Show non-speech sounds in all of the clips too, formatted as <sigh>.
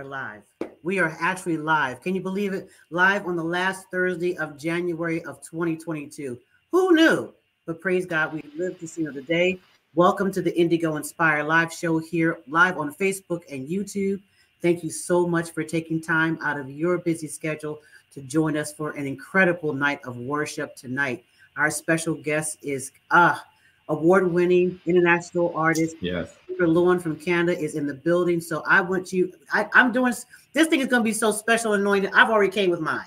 are live. We are actually live. Can you believe it? Live on the last Thursday of January of 2022. Who knew? But praise God, we lived to see another day. Welcome to the Indie Go Inspire live show here, live on Facebook and YouTube. Thank you so much for taking time out of your busy schedule to join us for an incredible night of worship tonight. Our special guest is ah award-winning international artist. Yes. Lewin from Canada is in the building. So I want you, I, am doing this thing is gonna be so special and anointed. I've already came with mine.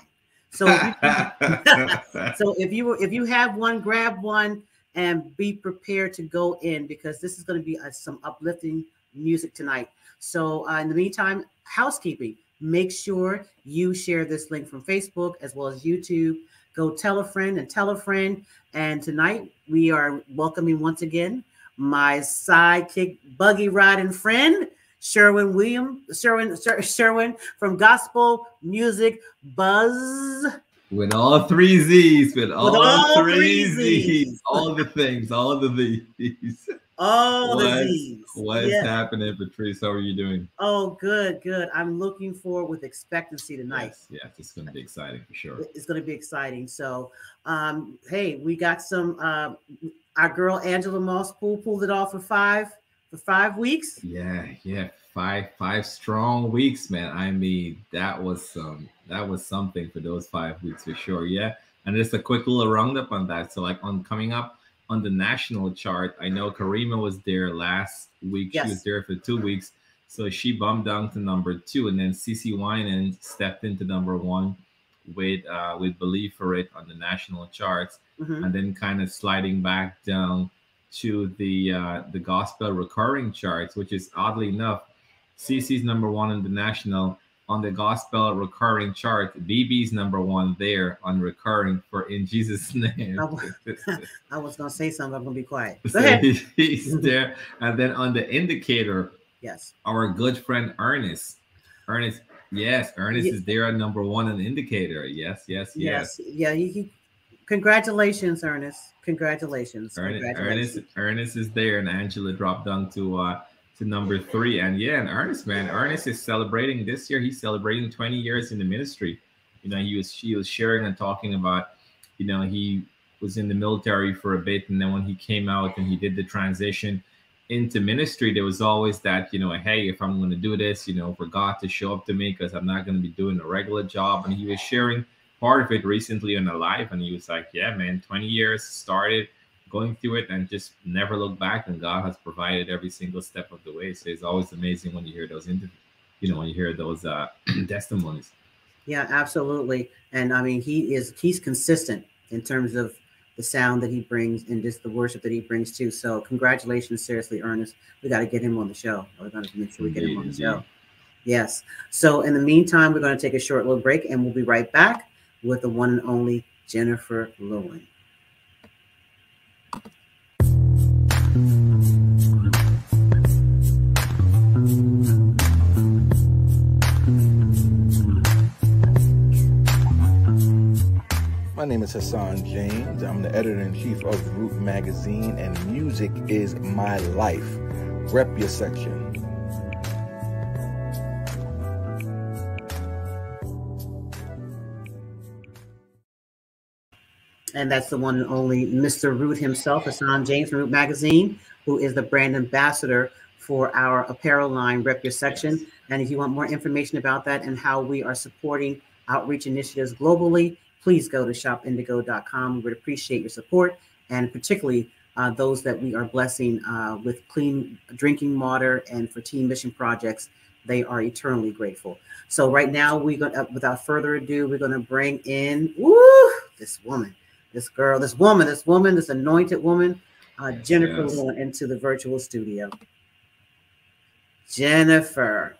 So if you, <laughs> <laughs> so if you if you have one, grab one and be prepared to go in because this is going to be a, some uplifting music tonight. So uh, in the meantime, housekeeping. Make sure you share this link from Facebook as well as YouTube. Go tell a friend and tell a friend. And tonight we are welcoming once again my sidekick, buggy riding friend, Sherwin William, Sherwin, Sherwin from Gospel Music Buzz. With all three Z's, with all, with all three Z's. Z's. all the things, all the Z's. All what, the Z's. What is happening, Patrice? How are you doing? Oh, good, good. I'm looking forward with expectancy tonight. Yes, yes it's going to be exciting for sure. It's going to be exciting. So, um, hey, we got some. Uh, our girl Angela Moss pulled pulled it off for five for five weeks. Yeah, yeah, five five strong weeks, man. I mean, that was um that was something for those five weeks for sure. Yeah, and just a quick little roundup on that. So, like on coming up on the national chart. I know Karima was there last week. Yes. She was there for two weeks. So she bumped down to number two. And then CeCe Winans stepped into number one with uh with Believe for It on the national charts. Mm-hmm. And then kind of sliding back down to the uh the gospel recurring charts, which is oddly enough, CeCe's number one in the national on the gospel recurring chart. BB's number one there on recurring for in Jesus' <laughs> name. I was, <laughs> I was gonna say something. I'm gonna be quiet. Go so <laughs> ahead. He's there, and then on the indicator, yes, our good friend Ernest. Ernest, yes, Ernest yeah. is there at number one on the indicator. Yes, yes, yes. yes. Yeah, he, he, congratulations, Ernest. Congratulations. Ernest, congratulations. Ernest, Ernest is there, and Angela dropped down to uh to number three. And yeah, and Ernest, man, Ernest is celebrating this year. He's celebrating 20 years in the ministry. You know, he was he was sharing and talking about, you know, he was in the military for a bit, and then when he came out and he did the transition into ministry, there was always that, you know, hey, if I'm going to do this, you know, for God to show up to me because I'm not going to be doing a regular job. And he was sharing part of it recently on a live, and he was like, yeah, man, 20 years started going through it and just never look back. And God has provided every single step of the way. So it's always amazing when you hear those interviews, you know, when you hear those uh, <clears throat> testimonies. Yeah, absolutely. And I mean, he is he's consistent in terms of the sound that he brings and just the worship that he brings too. So congratulations, seriously, Ernest. We got to get him on the show. We're going to make sure we get him on the show. Yes. So in the meantime, we're going to take a short little break and we'll be right back with the one and only Jennifer Lewin. My name is Hassan James. I'm the editor in chief of Root Magazine, and music is my life. Rep your section. And that's the one and only Mr. Root himself, Hassan James from Root Magazine, who is the brand ambassador for our apparel line, Rep Your Section. Yes. And if you want more information about that and how we are supporting outreach initiatives globally, please go to shopindigo.com. We would appreciate your support and particularly uh, those that we are blessing uh, with clean drinking water and for Teen Mission projects. They are eternally grateful. So right now, we are going uh, without further ado, we're going to bring in woo, this woman this girl, this woman, this woman, this anointed woman, uh, Jennifer yes. into the virtual studio. Jennifer.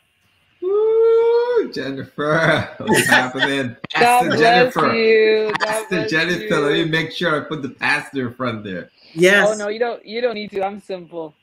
Woo, Jennifer. <laughs> What's <laughs> happening? Pastor God Jennifer. You. Pastor Jennifer. You. Let me make sure I put the pastor in front there. Yes. Oh no, you don't you don't need to. I'm simple.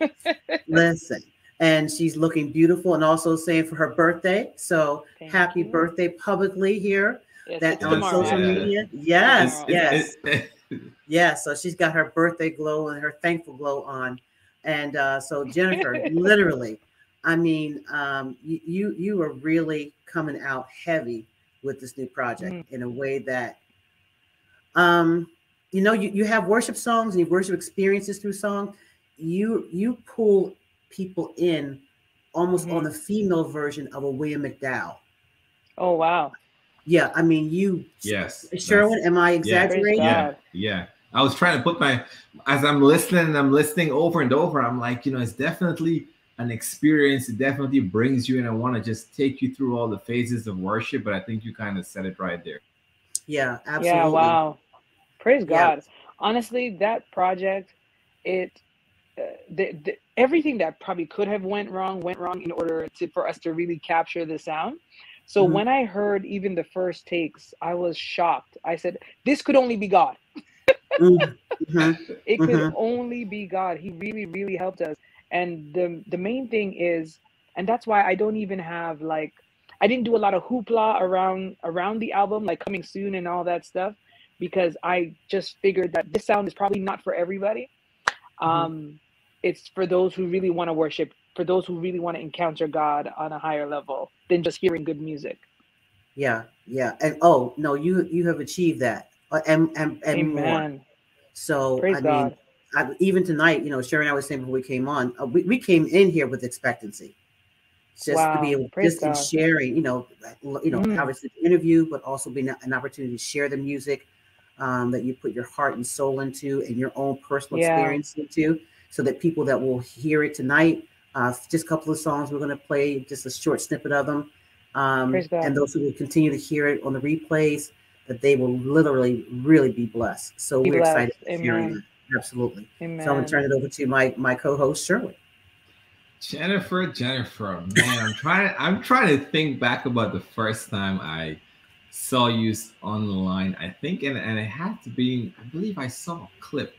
<laughs> Listen. And she's looking beautiful and also saying for her birthday. So Thank happy you. birthday publicly here Yes, that on tomorrow. social media. Yes, yes, <laughs> yes. So she's got her birthday glow and her thankful glow on, and uh, so Jennifer, <laughs> literally, I mean, um, you, you you are really coming out heavy with this new project Mm-hmm. in a way that, um, you know, you, you have worship songs and you worship experiences through song. You you pull people in almost Mhm. on the female version of a William McDowell. Oh wow. Yeah, I mean, you, Yes. Sherwin, am I exaggerating? Yeah, yeah. I was trying to put my as I'm listening and I'm listening over and over. I'm like, you know, it's definitely an experience. It definitely brings you, and I want to just take you through all the phases of worship. But I think you kind of said it right there. Yeah, absolutely. Yeah, wow. Praise Yeah. God. Honestly, that project, it, uh, the, the, everything that probably could have went wrong went wrong in order to for us to really capture the sound. So Mhm. when I heard even the first takes, I was shocked. I said, "This could only be God. Mhm, <laughs> mhm. It could Mhm. only be God. He really, really helped us." And the the main thing is, and that's why I don't even have like, I didn't do a lot of hoopla around around the album, like coming soon and all that stuff, because I just figured that this sound is probably not for everybody. Mhm. Um, it's for those who really want to worship, for those who really want to encounter God on a higher level than just hearing good music. Yeah, yeah. And oh no, you you have achieved that. Uh, and and, and more. So Praise I mean, I, even tonight, you know, Sherry and I was saying before we came on, uh, we, we came in here with expectancy, just to be able, praise just in sharing, you know, you know, Mm. obviously the interview, but also being an opportunity to share the music um, that you put your heart and soul into, and your own personal Yeah. experience into, so that people that will hear it tonight, uh, just a couple of songs we're going to play, just a short snippet of them, um, and those who will continue to hear it on the replays, that they will literally really be blessed. So Be we're excited blessed. for hearing that. Absolutely. Amen. So I'm gonna turn it over to my my co-host Shirley. Jennifer, Jennifer, man, I'm trying. I'm trying to think back about the first time I saw you online. I think, and, and it had to be. I believe I saw a clip,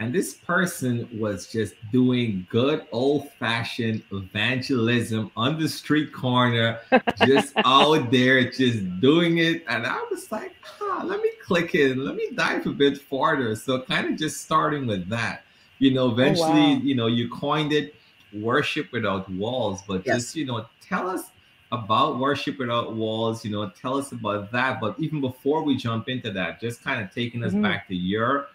and this person was just doing good old-fashioned evangelism on the street corner, just <laughs> out there, just doing it. And I was like, huh, let me click it. let me dive a bit farther. So, kind of just starting with that. You know, eventually, wow. you know, you coined it worship without walls but Yes. just you know tell us about worship without walls you know tell us about that but even before we jump into that just kind of taking us Mhm. back to your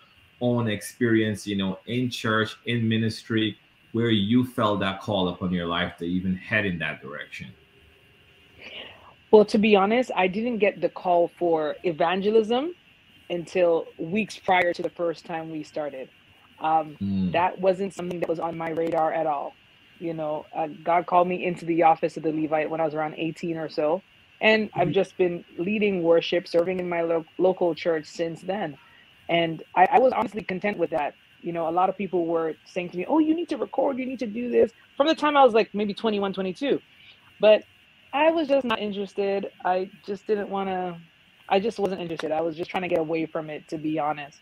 own experience you know in church in ministry where you felt that call upon your life to even head in that direction Well, to be honest, I didn't get the call for evangelism until weeks prior to the first time we started. Um, Mm. that wasn't something that was on my radar at all. You know, uh, God called me into the office of the Levite when I was around 18 or so. And I've Mhm. just been leading worship, serving in my lo- local church since then. And I, I was honestly content with that. You know, a lot of people were saying to me, Oh, you need to record, you need to do this from the time I was like maybe 21, 22. But I was just not interested. I just didn't want to, I just wasn't interested. I was just trying to get away from it, to be honest.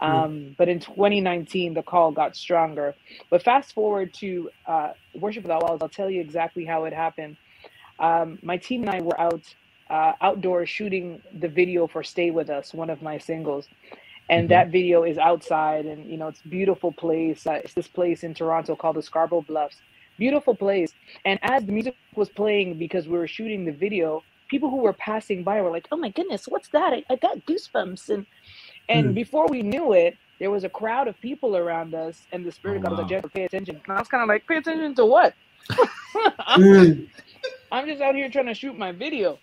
Mm. Um, but in 2019, the call got stronger. But fast forward to uh, Worship Without Walls, I'll tell you exactly how it happened. Um, my team and I were out uh, outdoors shooting the video for "Stay with Us," one of my singles, and Mhm. that video is outside, and you know it's a beautiful place. Uh, it's this place in Toronto called the Scarborough Bluffs. Beautiful place. And as the music was playing, because we were shooting the video, people who were passing by were like, "Oh my goodness, what's that? I, I got goosebumps!" And and Hmm. before we knew it, there was a crowd of people around us, and the spirit Oh, of God was like, "Jennifer, pay attention." And I was kind of like, "Pay attention to what?" <laughs> I'm, Mm, I'm just out here trying to shoot my video,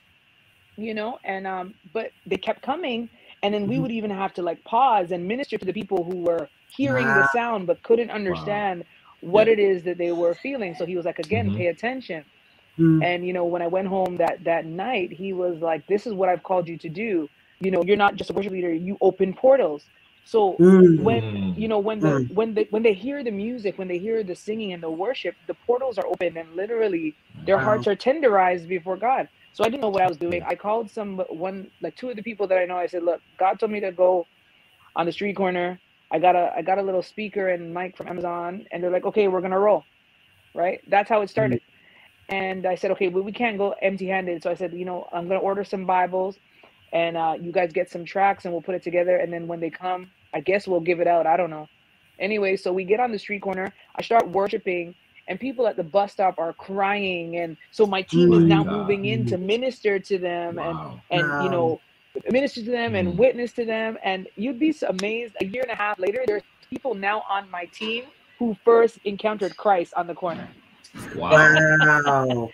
you know. And um, but they kept coming, and then we Mhm. would even have to like pause and minister to the people who were hearing Wow. the sound but couldn't understand what Yeah. it is that they were feeling. So he was like, "Again, Mhm. pay attention." mm, And you know, when I went home that that night, he was like, "This is what I've called you to do. You know, you're not just a worship leader. You open portals." So mm. when you know when the Mm. when they when they hear the music, when they hear the singing and the worship, the portals are open and literally their Wow. hearts are tenderized before God. So I didn't know what I was doing. I called some one like two of the people that I know. I said, "Look, God told me to go on the street corner. I got a I got a little speaker and mic from Amazon, and they're like, okay, we're gonna roll, right? That's how it started. And I said, okay, well, we can't go empty-handed. So I said, you know, I'm gonna order some Bibles, and uh, you guys get some tracks, and we'll put it together. And then when they come, I guess we'll give it out. I don't know. Anyway, so we get on the street corner. I start worshiping, and people at the bus stop are crying and so my team is now moving in to minister to them and Wow. and you Wow. know minister to them and Mm. witness to them and you'd be amazed a year and a half later there's people now on my team who first encountered christ on the corner Wow. Wow. <laughs>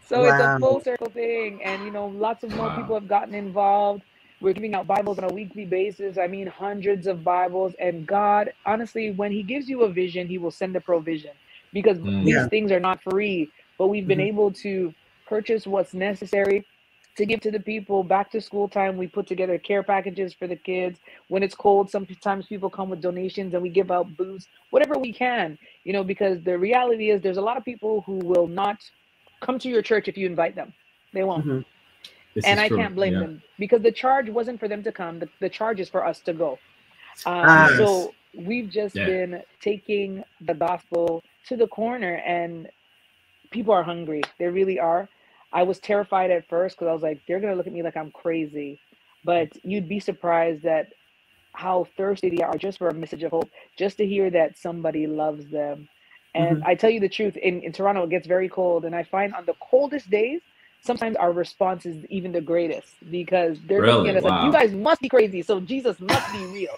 so it's a full circle thing and you know lots of more Wow. people have gotten involved we're giving out bibles on a weekly basis i mean hundreds of bibles and god honestly when he gives you a vision he will send a provision because Mm. these Yeah. things are not free but we've been Mhm. able to purchase what's necessary to give to the people back to school time we put together care packages for the kids when it's cold sometimes people come with donations and we give out boots whatever we can you know because the reality is there's a lot of people who will not come to your church if you invite them they won't Mhm. This and i true. can't blame Yeah. them because the charge wasn't for them to come the, the charge is for us to go um, Ah. so we've just Yeah. been taking the gospel to the corner and people are hungry. They really are. I was terrified at first because i was like they're going to look at me like i'm crazy. But you'd be surprised that how thirsty they are just for a message of hope just to hear that somebody loves them. And i tell you the truth in, in toronto it gets very cold and i find on the coldest days sometimes our response is even the greatest because they're looking at us like you guys must be crazy so jesus must be real.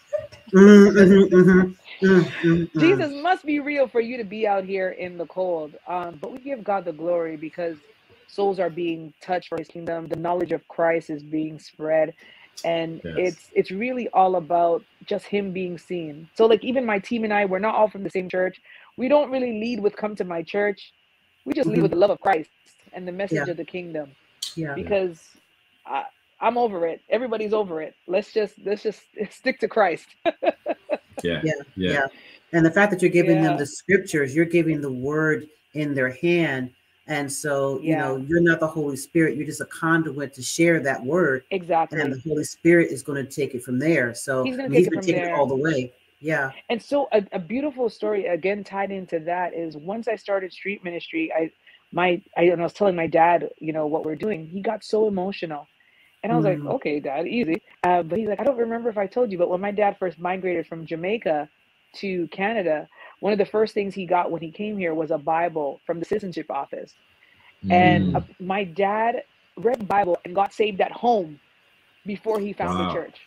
Mhm, mhm, mhm, mhm, mhm. Jesus must be real for you to be out here in the cold. Um, but we give God the glory because souls are being touched for His kingdom. The knowledge of Christ is being spread, and Yes. it's it's really all about just Him being seen. So, like even my team and I, we're not all from the same church. We don't really lead with "Come to my church." We just lead Mhm. with the love of Christ and the message Yeah. of the kingdom Yeah. because. I, I'm over it. Everybody's over it. Let's just let's just <laughs> stick to Christ. <laughs> Yeah. Yeah, Yeah. yeah. And the fact that you're giving them the scriptures, you're giving the word in their hand. And so, you know, you're not the Holy Spirit, you're just a conduit to share that word. Exactly. And the Holy Spirit is going to take it from there. So He's gonna I mean, take it been from taking there. it all the way. Yeah. And so a, a beautiful story again tied into that is once I started street ministry, I my I, and I was telling my dad, you know, what we're doing. He got so emotional. And I was Mm. like, okay, dad, easy. Uh, but he's like, I don't remember if I told you, but when my dad first migrated from Jamaica to Canada, one of the first things he got when he came here was a Bible from the citizenship office. And Mm. uh, my dad read the Bible and got saved at home before he found Wow. the church.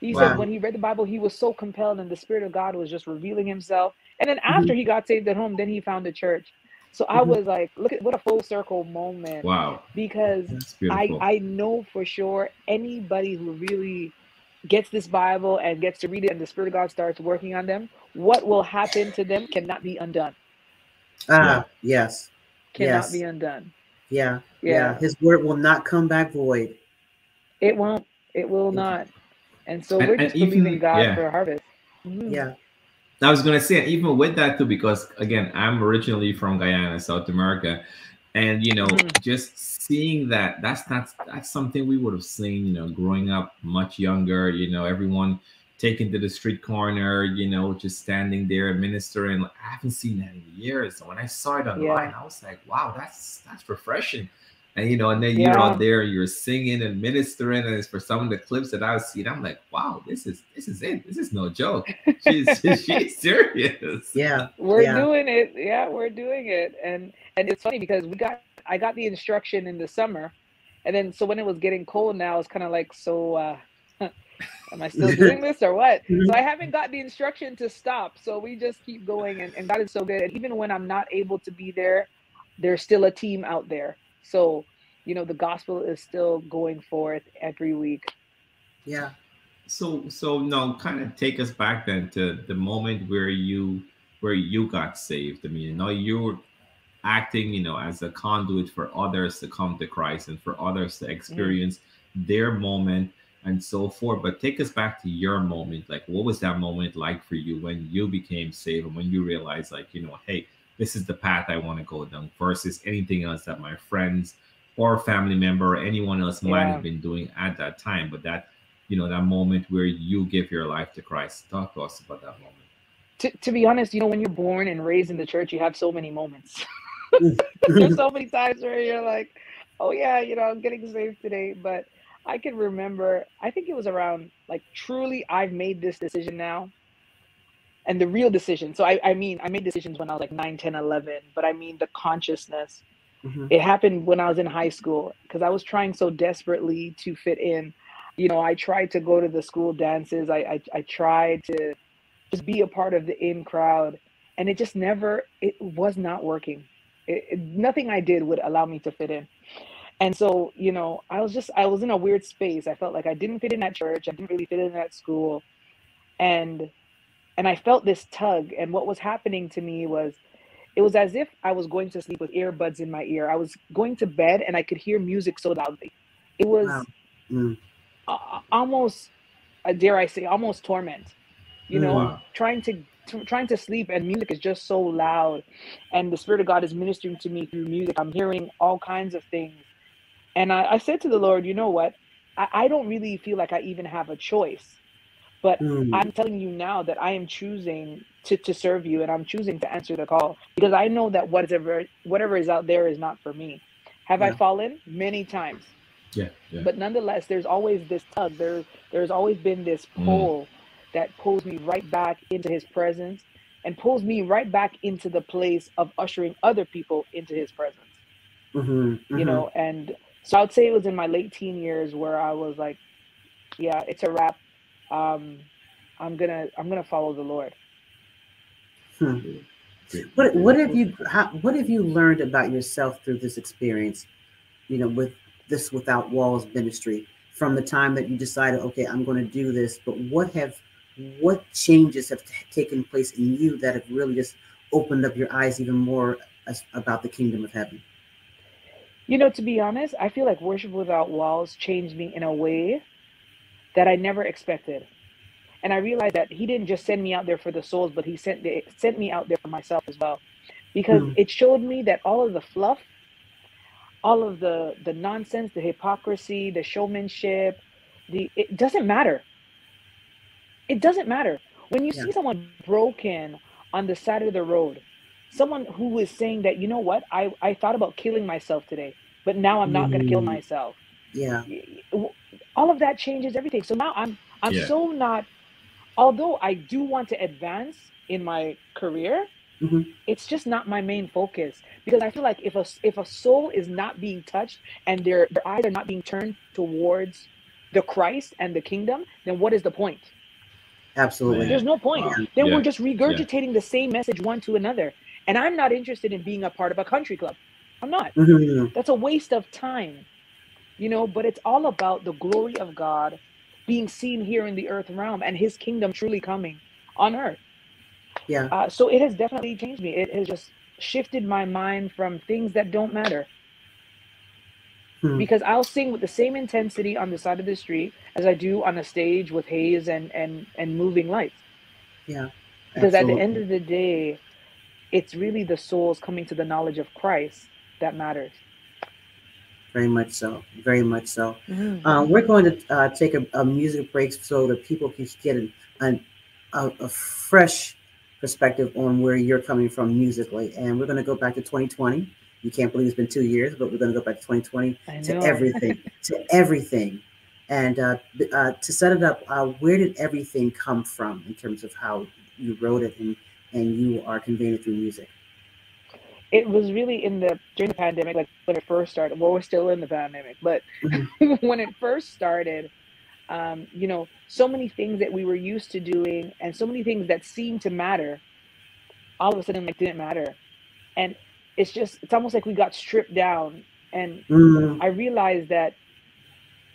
He Wow. said when he read the Bible, he was so compelled, and the Spirit of God was just revealing Himself. And then after he got saved at home, then he found the church. So I Mhm. was like, look at what a full circle moment wow. because I. I know for sure anybody who really gets this Bible and gets to read it, and the Spirit of God starts working on them, what will happen to them cannot be undone. Ah, yes. Cannot Yes. be undone. Yeah. Yeah. Yeah. His word will not come back void. It won't. It will not. And so And- we're and just even- believing God yeah. for a harvest. Mhm. Yeah. I was gonna say even with that too, because again, I'm originally from Guyana, South America, and you know, Mhm. just seeing that that's not that's something we would have seen, you know, growing up much younger. You know, everyone taken to the street corner, you know, just standing there ministering. Like, I haven't seen that in years. So when I saw it online, I was like, wow, that's that's refreshing. And you know, and then you're Yeah. out there, you're singing and ministering, and it's for some of the clips that I've seen, I'm like, wow, this is this is it. This is no joke. <laughs> She's she's serious. Yeah. We're Yeah. doing it. Yeah, we're doing it. And and it's funny because we got I got the instruction in the summer. And then so when it was getting cold now, it's kind of like, so uh <laughs> am I still <laughs> doing this or what? Mhm. So I haven't got the instruction to stop. So we just keep going and, and God is so good. And even when I'm not able to be there, there's still a team out there. So, you know, the gospel is still going forth every week. Yeah. So so no, kind of take us back then to the moment where you where you got saved. I mean, you know, you're acting, you know, as a conduit for others to come to Christ and for others to experience their moment and so forth. But take us back to your moment. Like, what was that moment like for you when you became saved and when you realized, like, you know, hey, this is the path I want to go down versus anything else that my friends or family member or anyone else might Yeah. have been doing at that time. But that, you know, that moment where you give your life to Christ. Talk to us about that moment. To, to be honest, you know, when you're born and raised in the church, you have so many moments. <laughs> There's so many times where you're like, oh yeah, you know, I'm getting saved today. But I can remember, I think it was around like truly I've made this decision now. And the real decision. So I, I mean, I made decisions when I was like 9, 10, 11, but I mean the consciousness. Mm-hmm. It happened when I was in high school because I was trying so desperately to fit in. You know, I tried to go to the school dances. I, I, I tried to just be a part of the in crowd, and it just never. It was not working. It, it, nothing I did would allow me to fit in. And so, you know, I was just I was in a weird space. I felt like I didn't fit in at church. I didn't really fit in at school, and and I felt this tug. And what was happening to me was it was as if I was going to sleep with earbuds in my ear. I was going to bed and I could hear music so loudly. It was wow. mm. uh, almost, uh, dare I say, almost torment. You know, trying to trying to sleep and music is just so loud, and the Spirit of God is ministering to me through music. I'm hearing all kinds of things, and I, I said to the Lord, you know what? I, I don't really feel like I even have a choice but mm. I'm telling you now that I am choosing to, to serve you and I'm choosing to answer the call because I know that whatever whatever is out there is not for me. Have yeah. I fallen? Many times. Yeah, yeah, But nonetheless, there's always this tug. There's there's always been this mm. pull mm. that pulls me right back into his presence and pulls me right back into the place of ushering other people into his presence. Mm-hmm, mm-hmm. You know, and so I would say it was in my late teen years where I was like, yeah, it's a wrap um, I'm gonna I'm gonna follow the Lord. Hmm. What what have you how, what have you learned about yourself through this experience? You know, with this without walls ministry from the time that you decided, okay, I'm going to do this. But what have what changes have t- taken place in you that have really just opened up your eyes even more as, about the kingdom of heaven? You know, to be honest, I feel like worship without walls changed me in a way that I never expected. And I realized that he didn't just send me out there for the souls, but he sent the, sent me out there for myself as well. Because mm. it showed me that all of the fluff, all of the the nonsense, the hypocrisy, the showmanship, the it doesn't matter. It doesn't matter. When you yeah. see someone broken on the side of the road, someone who is saying that, you know what, I, I thought about killing myself today, but now I'm not mm. gonna kill mm. myself. Yeah all of that changes everything. So now I'm I'm yeah. so not although I do want to advance in my career, mm-hmm. it's just not my main focus because I feel like if a if a soul is not being touched and their their eyes are not being turned towards the Christ and the kingdom, then what is the point? Absolutely. There's no point. Then yeah. we're just regurgitating yeah. the same message one to another. And I'm not interested in being a part of a country club. I'm not. Mm-hmm. That's a waste of time you know, but it's all about the glory of God being seen here in the earth realm and his kingdom truly coming on earth. Yeah. Uh, so it has definitely changed me. It has just shifted my mind from things that don't matter. Hmm. Because I'll sing with the same intensity on the side of the street as I do on a stage with haze and and and moving lights. Yeah. Because at the end of the day, it's really the souls coming to the knowledge of Christ that matters very much so, very much so. Mm-hmm. Uh, we're going to uh, take a, a, music break so that people can get an, an, a, a, fresh perspective on where you're coming from musically. And we're going to go back to 2020. You can't believe it's been two years, but we're going to go back to 2020 to everything, <laughs> to everything. And uh, uh, to set it up, uh, where did everything come from in terms of how you wrote it and, and you are conveying it through music? It was really in the during the pandemic, like when it first started. Well, we're still in the pandemic, but mm-hmm. <laughs> when it first started, um, you know, so many things that we were used to doing, and so many things that seemed to matter, all of a sudden like didn't matter, and it's just it's almost like we got stripped down, and mm-hmm. I realized that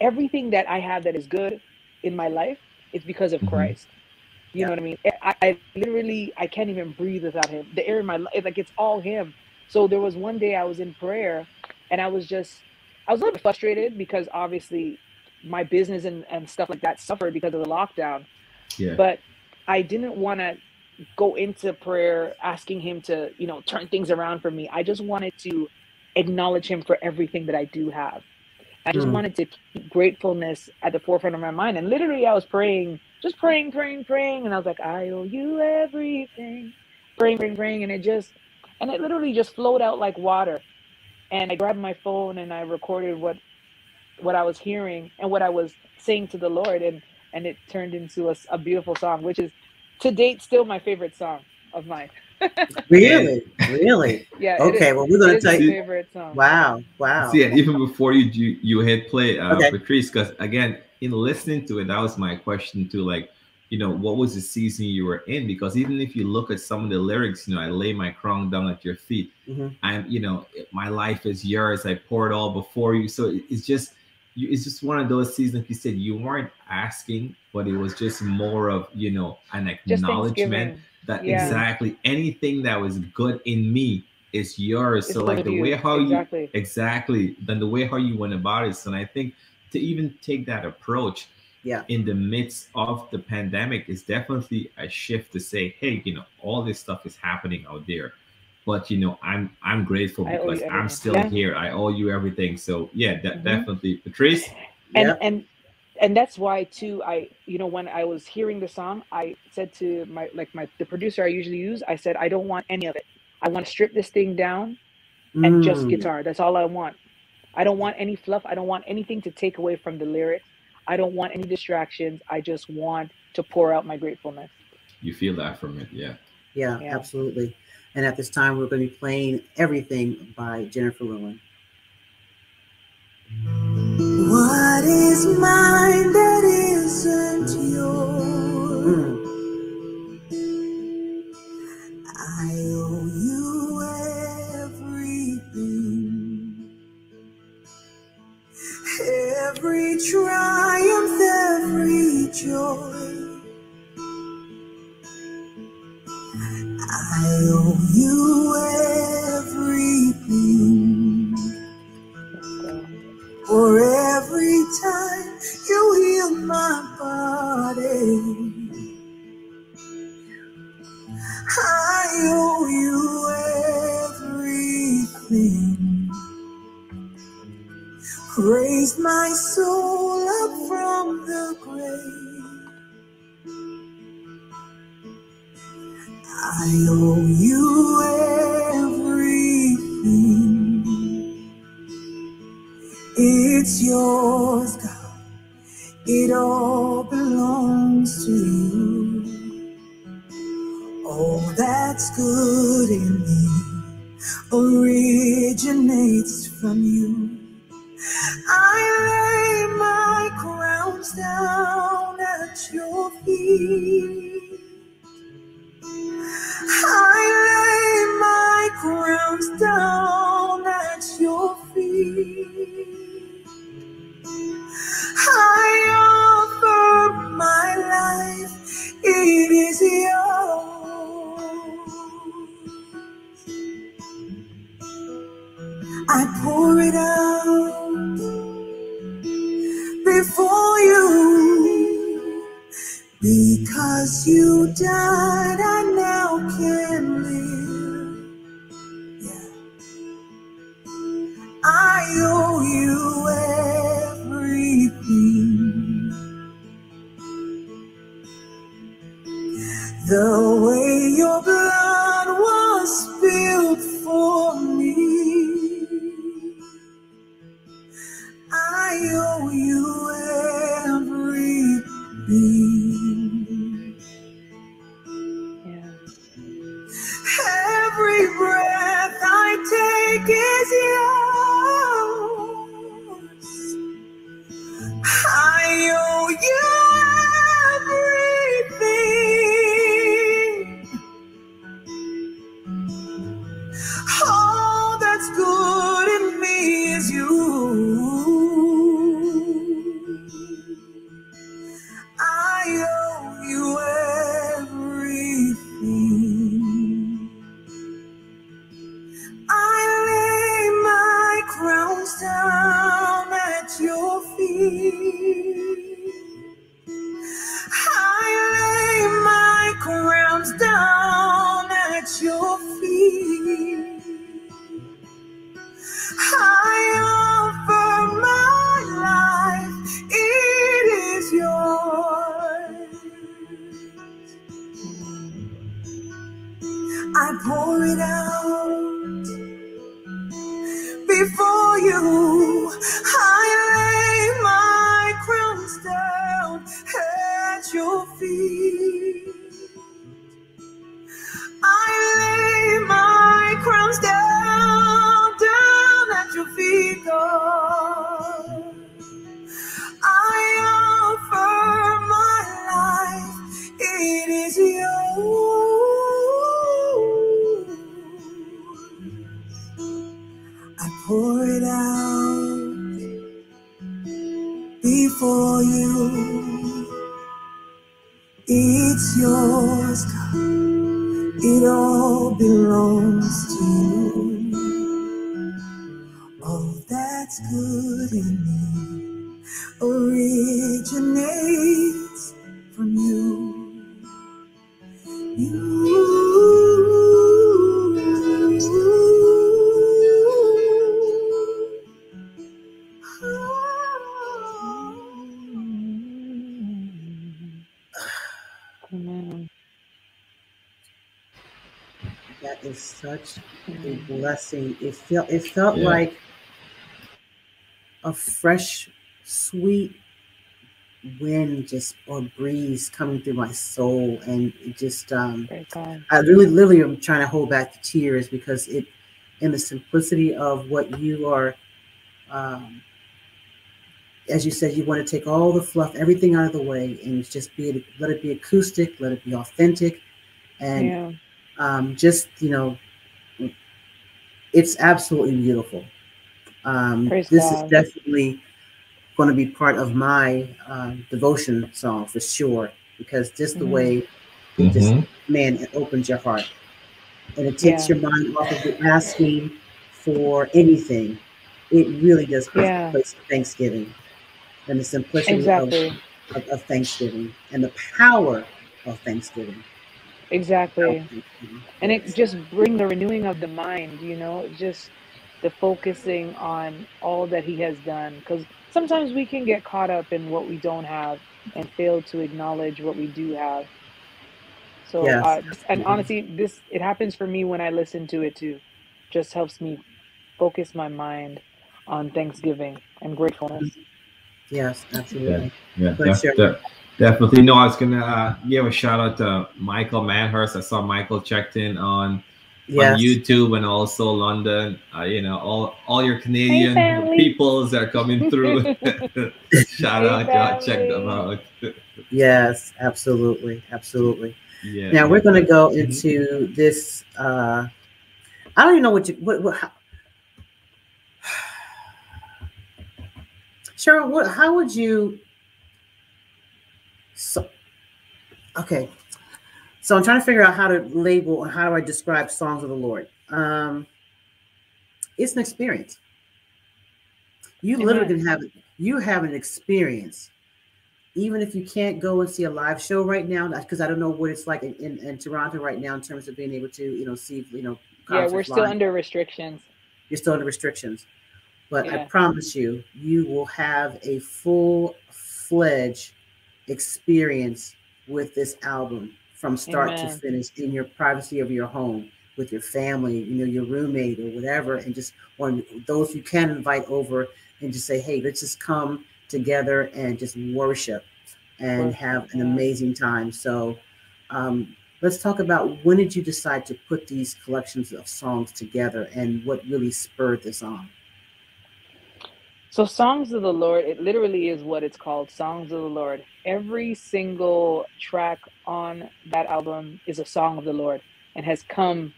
everything that I have that is good in my life is because of mm-hmm. Christ. You yeah. know what I mean? I, I, literally I can't even breathe without him. The air in my life, like it's all him. So there was one day I was in prayer and I was just, I was a little frustrated because obviously my business and, and stuff like that suffered because of the lockdown. Yeah. But I didn't want to go into prayer asking him to, you know, turn things around for me. I just wanted to acknowledge him for everything that I do have. I just mm. wanted to keep gratefulness at the forefront of my mind. And literally I was praying, just praying, praying, praying. And I was like, I owe you everything. Praying, praying, praying. And it just and it literally just flowed out like water. And I grabbed my phone and I recorded what what I was hearing and what I was saying to the Lord, and and it turned into a, a beautiful song, which is to date still my favorite song of mine. <laughs> Really, really. Yeah. Okay, is- well, we're gonna it is my take- favorite song. Wow, wow. See, and even before you you, you hit play, uh, Okay. Patrice, because again, in listening to it, that was my question too. Like, you know, what was the season you were in? Because even if you look at some of the lyrics, you know, I lay my crown down at your feet. Mhm. I'm, you know, my life is yours. I pour it all before you. So it's just, you, it's just one of those seasons. Like you said, you weren't asking, but it was just more of, you know, an acknowledgement that Yeah. exactly anything that was good in me is yours. It's so like the you. way how you exactly. exactly then the way how you went about it and i think to even take that approach Yeah. in the midst of the pandemic is definitely a shift to say hey you know all this stuff is happening out there. But you know i'm i'm grateful I owe you because i'm still Yeah. here. I owe you everything. So yeah de- Mhm. definitely. Patrice? And Yep. and and that's why too i you know when i was hearing the song i said to my like my the producer i usually use i said i don't want any of it. I want to strip this thing down and just Mm. guitar. That's all i want. I don't want any fluff. I don't want anything to take away from the lyrics i don't want any distractions i just want to pour out my gratefulness you feel that from it yeah Yeah, Yeah. absolutely. And at this time, we're going to be playing everything by Jennifer Lewin. What is mine that isn't Raised my soul up from the grave. I owe you everything. It's yours, God. It all belongs to you. All that's good in me originates from you. I lay my crowns down at your feet. I offer my life, it is yours. I pour it out before you. Because you died, I now can live. before you. It's yours, God. It all belongs to you. All that's good in me originates such a blessing. It felt it felt Yeah. like a fresh, sweet wind just or breeze coming through my soul. And it just um I really literally am trying to hold back the tears because it in the simplicity of what you are um as you said, you want to take all the fluff, everything out of the way, and just be let it be acoustic, let it be authentic, and Yeah. um, just you know, it's absolutely beautiful. Um, this God. is definitely going to be part of my uh, devotion song for sure because just the Mhm. way it just man it opens your heart and it takes Yeah. your mind off of the asking for anything. It really does put Yeah. place of Thanksgiving and the simplicity Exactly. of, of, of Thanksgiving and the power of Thanksgiving. Exactly. And it just bring the renewing of the mind you know just the focusing on all that he has done because sometimes we can get caught up in what we don't have and fail to acknowledge what we do have so Yes. uh, and honestly this it happens for me when i listen to it too just helps me focus my mind on thanksgiving and gratefulness Yes, absolutely. Yeah, For def- sure. Def- definitely. No, I was gonna uh, give a shout out to Michael Manhurst. I saw Michael checked in on Yes. on YouTube and also London. Uh, you know, all all your Canadian family. peoples are coming through. <laughs> shout Hey, out, y'all. Check them out. Yes, absolutely. Absolutely. yeah. Now we're going to go into this. Uh, I don't even know what you. What, what, how, <sighs> Cheryl, what, how would you? So, okay. So I'm trying to figure out how to label and how do I describe songs of the Lord. Um, it's an experience. You literally can have you have an experience even if you can't go and see a live show right now, because I don't know what it's like in, in, in Toronto right now in terms of being able to, you know, see, you know, yeah we're still under restrictions You're still under restrictions, but I promise you, you will have a full fledged experience with this album from start to finish in your privacy of your home with your family, you know, your roommate or whatever, and just on those you can invite over and just say, hey, let's just come together and just worship and Worship, have an amazing time. So um, let's talk about when did you decide to put these collections of songs together and what really spurred this on? So, Songs of the Lord, it literally is what it's called Songs of the Lord. Every single track on that album is a song of the Lord and has come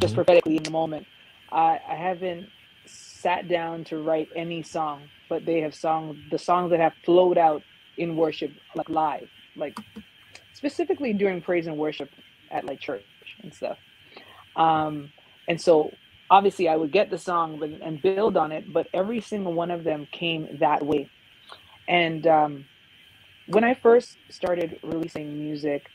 just Mhm. prophetically in the moment. I, I haven't sat down to write any song, but they have sung the songs that have flowed out in worship, like live, like specifically during praise and worship at like church and stuff. Um, and so obviously I would get the song but, and build on it, but every single one of them came that way. And um, when I first started releasing music,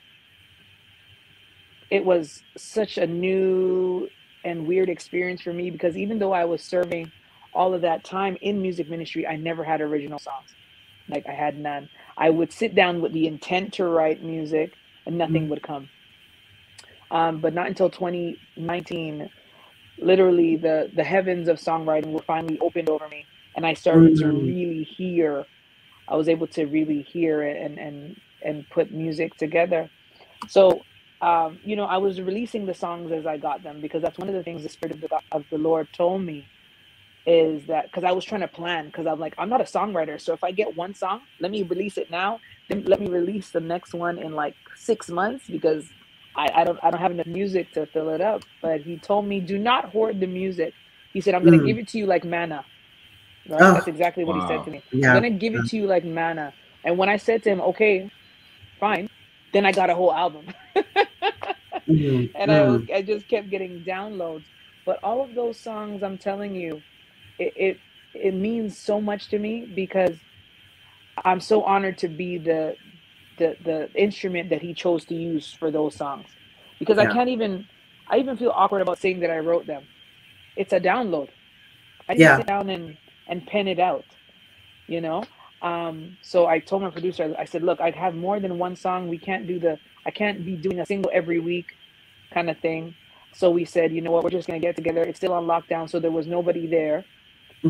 it was such a new and weird experience for me because even though I was serving all of that time in music ministry, I never had original songs. Like I had none. I would sit down with the intent to write music and nothing Mm. would come. Um, but not until 2019, literally the the heavens of songwriting were finally opened over me, and I started to Mm. really hear. I was able to really hear it and and and put music together. So, um, you know, I was releasing the songs as I got them because that's one of the things the Spirit of the, God- of the Lord told me is that because I was trying to plan because I'm like I'm not a songwriter, so if I get one song, let me release it now. Then let me release the next one in like six months because I, I don't I don't have enough music to fill it up. But he told me do not hoard the music. He said I'm gonna Mm. give it to you like manna. Right? Oh, That's exactly what he said to me. Yeah. I'm gonna give it to you like manna. And when I said to him, okay, fine, then I got a whole album. <laughs> Mhm, and I, was, mhm. I just kept getting downloads. But all of those songs, I'm telling you, it, it it means so much to me because I'm so honored to be the the the instrument that he chose to use for those songs. Because I can't even I even feel awkward about saying that I wrote them. It's a download. I Yeah. sit down and and pen it out. You know? Um, so I told my producer, I said, look, I have more than one song. We can't do the I can't be doing a single every week kind of thing. So we said, you know what, we're just gonna get together. It's still on lockdown, so there was nobody there.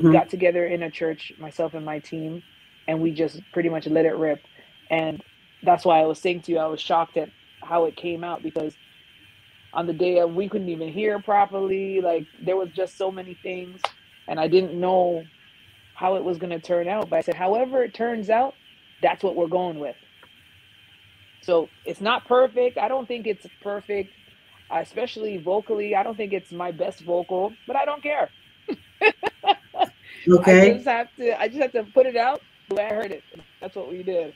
We Mhm. got together in a church, myself and my team, and we just pretty much let it rip. And that's why I was saying to you, I was shocked at how it came out because on the day of we couldn't even hear properly. Like there was just so many things, and I didn't know how it was gonna turn out. But I said, however it turns out, that's what we're going with. So it's not perfect. I don't think it's perfect, uh, especially vocally. I don't think it's my best vocal, but I don't care. <laughs> okay. I just have to. I just have to put it out the way I heard it. That's what we did.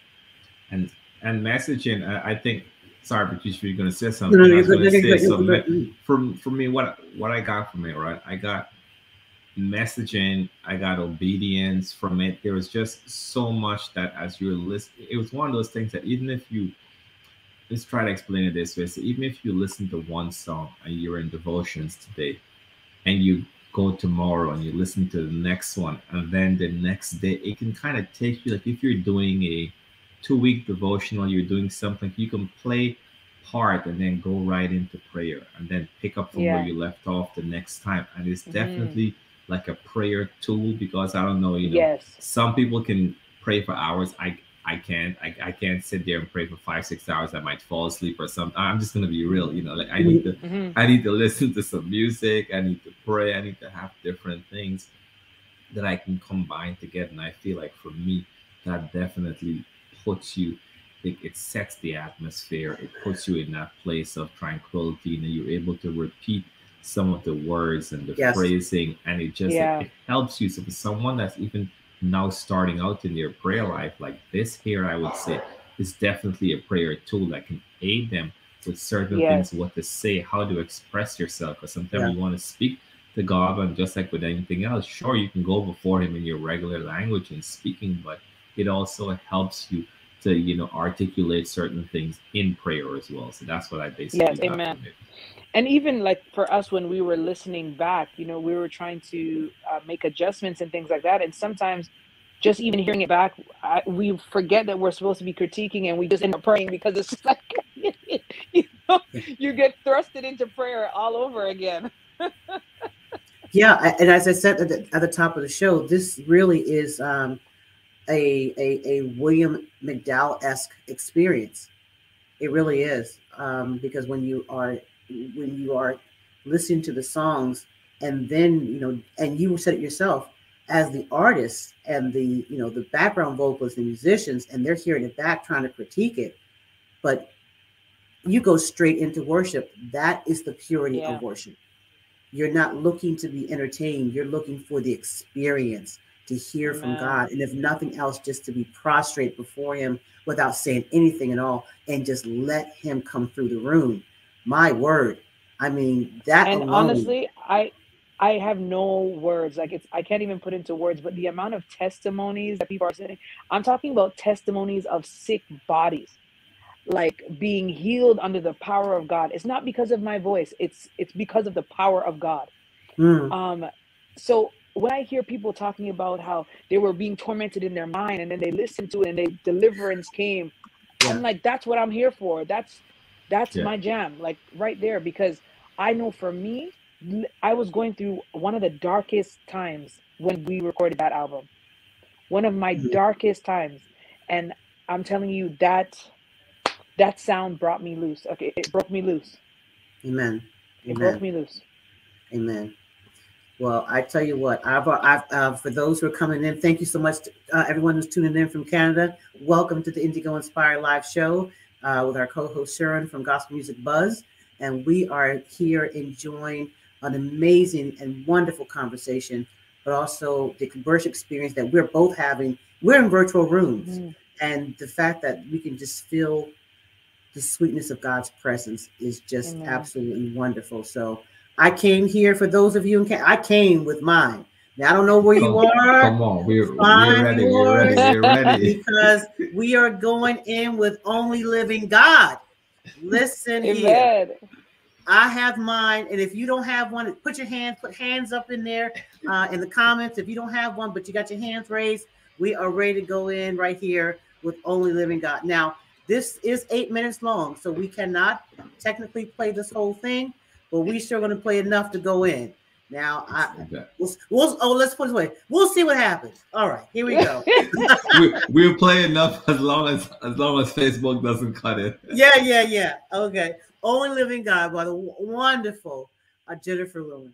and and messaging I, I think sorry Patricia you're gonna say something no, I you're was gonna say good, you're some me- for for me what what I got from it right? I got messaging I got obedience from it. There was just so much that as you're listening it was one of those things that even if you let's try to explain it this way. So even if you listen to one song and you're in devotions today and you go tomorrow and you listen to the next one and then the next day it can kind of take you like if you're doing a two week devotional you're doing something you can play part and then go right into prayer and then pick up from Yeah. where you left off the next time and it's Mhm. definitely like a prayer tool because i don't know you know Yes. some people can pray for hours i i can't I, I can't sit there and pray for five six hours i might fall asleep or something i'm just gonna be real you know like i need to hmm I need to listen to some music. I need to pray. I need to have different things that I can combine together. And I feel like for me, that definitely puts you, it, it sets the atmosphere. It puts you in that place of tranquility. And you're able to repeat some of the words and the Yes. phrasing. And it just Yeah. it helps you. So for someone that's even now starting out in their prayer life, like this here, I would say, is definitely a prayer tool that can aid them with certain Yes. things, what to say, how to express yourself. Because sometimes Yeah. you want to speak to God, and just like with anything else, sure, you can go before Him in your regular language and speaking, but it also helps you to, you know, articulate certain things in prayer as well. So that's what I basically Yes, amen. And even like for us, when we were listening back, you know, we were trying to uh, make adjustments and things like that. And sometimes just even hearing it back, I, we forget that we're supposed to be critiquing and we just end up praying because it's just <laughs> like, <laughs> you know, you get thrusted into prayer all over again. <laughs> Yeah, and as I said at the, at the top of the show, this really is um, a, a a William McDowell esque experience. It really is um, because when you are when you are listening to the songs, and then you know, and you said it yourself as the artists and the you know the background vocalists and musicians, and they're hearing it back trying to critique it, but you go straight into worship. That is the purity Yeah. of worship you're not looking to be entertained you're looking for the experience to hear from god and if nothing else just to be prostrate before him without saying anything at all and just let him come through the room. My word. I mean that and alone, honestly i i have no words. Like it's i can't even put into words but the amount of testimonies that people are saying i'm talking about testimonies of sick bodies. Like being healed under the power of god. It's not because of my voice. It's it's because of the power of god. Mm, um so when i hear people talking about how they were being tormented in their mind and then they listened to it and they deliverance came Yeah. i'm like that's what i'm here for that's that's Yeah. my jam like right there because i know for me I was going through one of the darkest times when we recorded that album one of my Mhm. darkest times and i'm telling you that that sound brought me loose okay it broke me loose amen it amen broke me loose Amen. Well, I tell you what, I've, I've uh, for those who are coming in, thank you so much, to, uh, everyone who's tuning in from Canada. Welcome to the Indie Go Inspire Live Show uh, with our co-host Sharon from Gospel Music Buzz, and we are here enjoying an amazing and wonderful conversation, but also the worship experience that we're both having. We're in virtual rooms, Mhm. and the fact that we can just feel the sweetness of God's presence is just Amen. absolutely wonderful. So I came here for those of you in Ca- I came with mine. Now I don't know where you Come- are Come on, we're, Fine, we're ready. We're ready. We're <laughs> ready. because we are going in with only living God. Listen here. I have mine, and if you don't have one, put your hand, put hands up in there uh, in the comments. If you don't have one, but you got your hands raised, we are ready to go in right here with only living God. Now, this is eight minutes long, so we cannot technically play this whole thing, but we sure going to play enough to go in. Now, I Okay. we'll, we'll oh let's put it this way. We'll see what happens. All right, here we go. <laughs> we, we'll play enough as long as as long as Facebook doesn't cut it. yeah, yeah, yeah. Okay. Only Living God by the wonderful uh, Jennifer Lewin.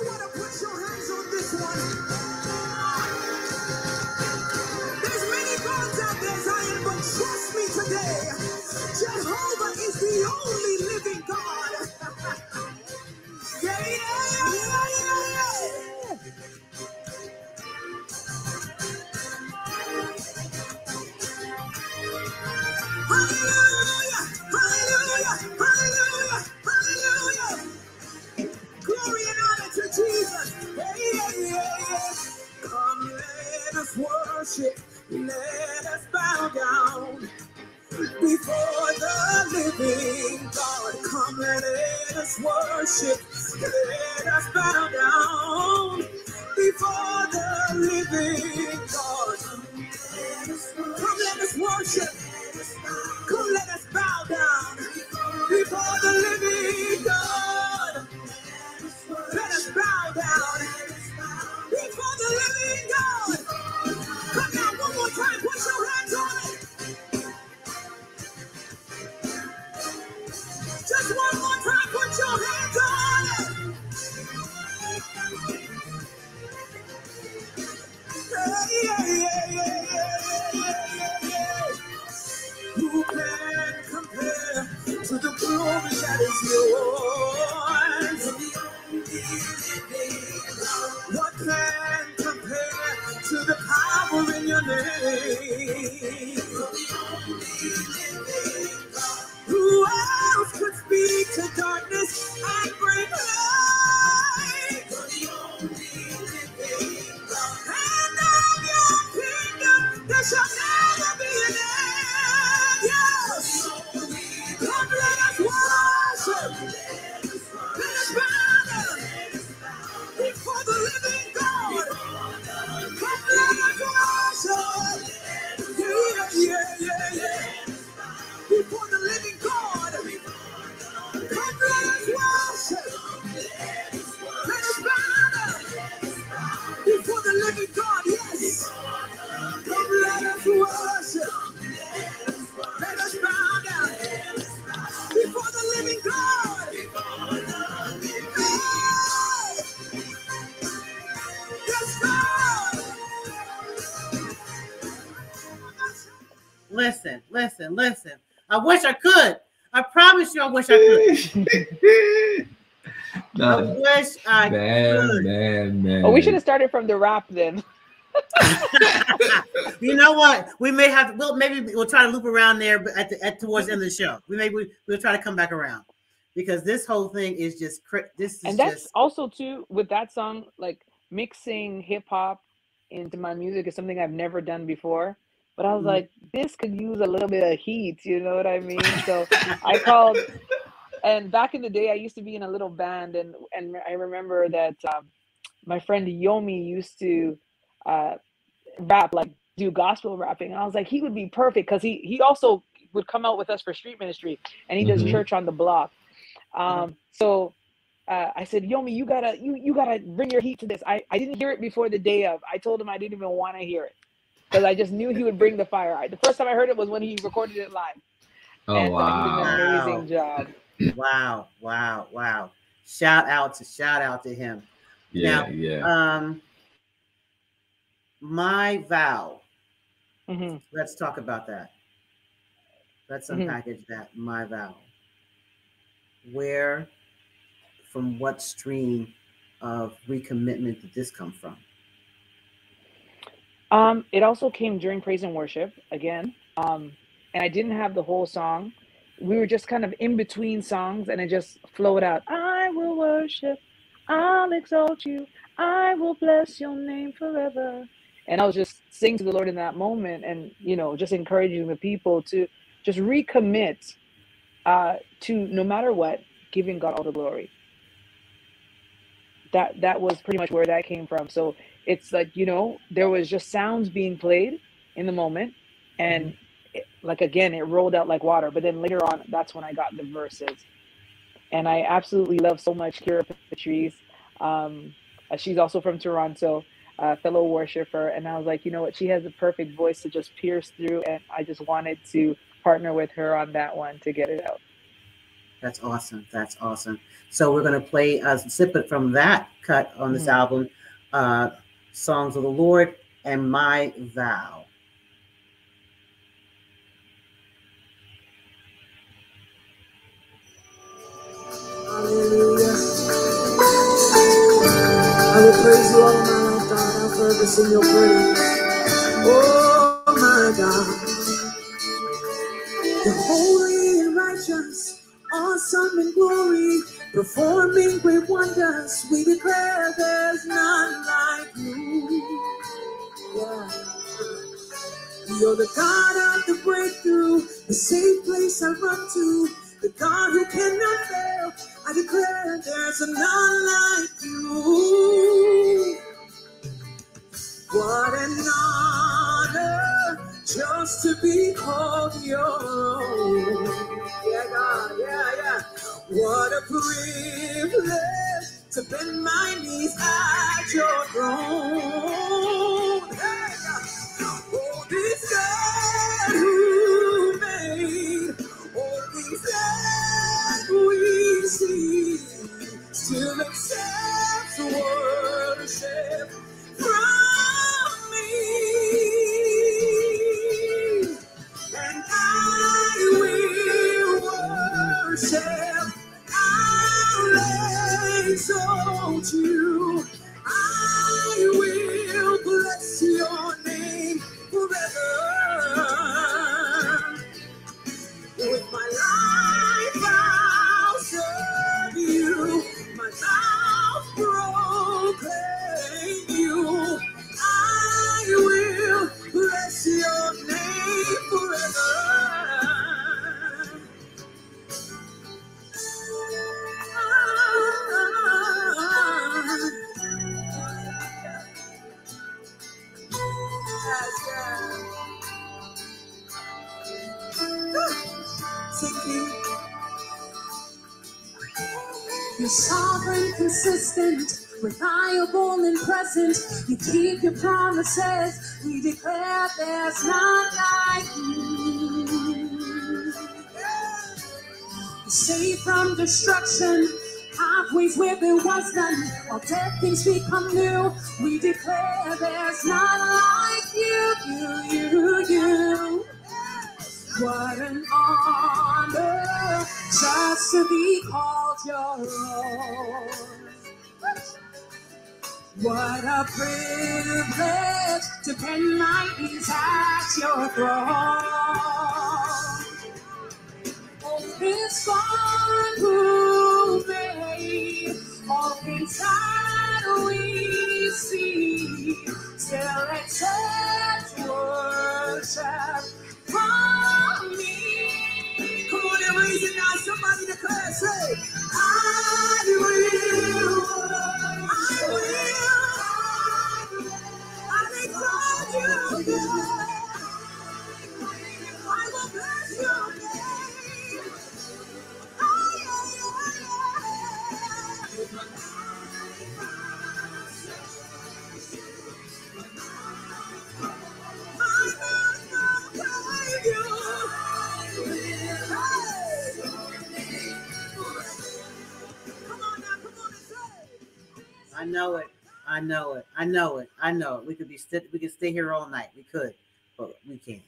You wanna put your hands on this one? There's many gods out there, Zion, but trust me today. Jehovah is the only living God. <laughs> yeah, yeah, yeah, yeah, yeah. Hallelujah! Hallelujah! Hallelujah! Hallelujah! Glory and honor to Jesus. Hey, yeah, yeah, yeah. Come, let us worship. Let us bow down before the living God. Come, let us worship. Let us bow down before the living God. Come, let us worship. To the <laughs> No, wish I man, could. man, man. Oh, we should have started from the rap then. <laughs> you know what? We may have to. Well, maybe we'll try to loop around there, but at, the, at towards the end of the show, we may we'll try to come back around because this whole thing is just cra- this is and that's just also too with that song like mixing hip hop into my music is something I've never done before. But I was Mhm. like, this could use a little bit of heat, you know what I mean? So I called, <laughs> and back in the day, I used to be in a little band, and and I remember that um, my friend Yomi used to uh, rap, like do gospel rapping, and I was like, he would be perfect because he he also would come out with us for street ministry, and he does Mhm. church on the block. Um, so uh, I said, Yomi, you gotta you you gotta bring your heat to this. I I didn't hear it before the day of. I told him I didn't even want to hear it because I just knew he would bring the fire. I, the first time I heard it was when he recorded it live. Oh and uh, he did wow. an amazing job. Wow, wow, wow. Shout out to shout out to him. Yeah, Now, yeah. Um, my vow. hmm Let's talk about that. Let's Mhm. unpackage that. My vow. Where, from what stream of recommitment did this come from? Um, it also came during praise and worship again. Um, and I didn't have the whole song. We were just kind of in between songs, and it just flowed out. I will worship, I'll exalt you, I will bless your name forever. And I was just singing to the Lord in that moment, and you know, just encouraging the people to just recommit uh, to no matter what, giving God all the glory. That that was pretty much where that came from. So it's like you know, there was just sounds being played in the moment, and it, like again, it rolled out like water. But then later on, that's when I got the verses, and I absolutely love so much Kira Patrice. Um, uh, she's also from Toronto, uh, fellow worshiper, and I was like, you know what, she has a perfect voice to just pierce through, and I just wanted to partner with her on that one to get it out. That's awesome. That's awesome. So we're going to play a snippet from that cut on this Mhm. album, uh, "Songs of the Lord" and "My Vow." Will praise you all my God. I'll forever sing your praise. Oh my God. You're holy and righteous, awesome in glory, performing great wonders. We declare there's none like you. Yeah. You're the God of the breakthrough, the safe place I run to, the God who cannot fail. I declare there's none like you. What an honor just to be called your own. Yeah, God, yeah, yeah. What a privilege to bend my knees at your throne. Pathways where there was none. All dead things become new. We declare there's none like you, you, you, you. What an honor just to be called your own. What a privilege to bend my knees at your throne. Oh, this made all things that we see still accepts worship from me. Come on and raise it now. Somebody declare, say, I will, know it. I know it. I know it. I know it. We could be st- we could stay here all night. We could, but we can't.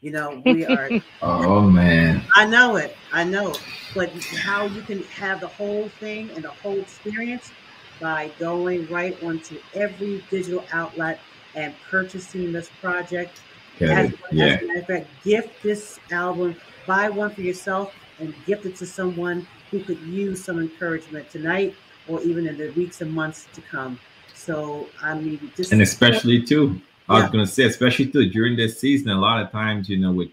You know, we are. <laughs> Oh man. I know it. I know. it. But how you can have the whole thing and the whole experience by going right onto every digital outlet and purchasing this project Get As. Yeah. as a matter of fact, gift this album, buy one for yourself, and gift it to someone who could use some encouragement tonight or even in the weeks and months to come. So I mean, just and especially too i Yeah. was going to say especially too during this season a lot of times you know with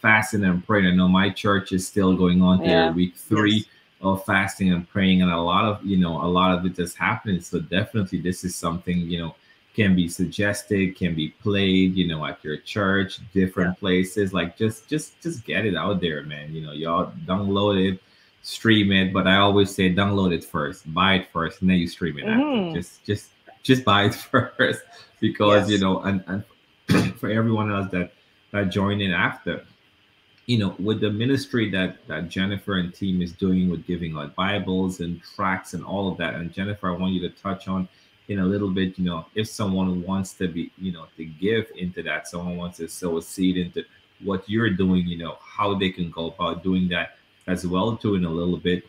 fasting and praying i know my church is still going on here Yeah. week three Yes. of fasting and praying and a lot of you know a lot of it is happening so definitely this is something you know can be suggested can be played you know at your church different places like just just just get it out there man you know y'all download it stream it but i always say download it first buy it first and then you stream it after. Mhm. just just just buy it <laughs> first because you know and, and <clears throat> for everyone else that that joined in after you know with the ministry that that jennifer and team is doing with giving out bibles and tracts and all of that and jennifer i want you to touch on in a little bit you know if someone wants to be you know to give into that someone wants to sow a seed into what you're doing you know how they can go about doing that as well too in a little bit.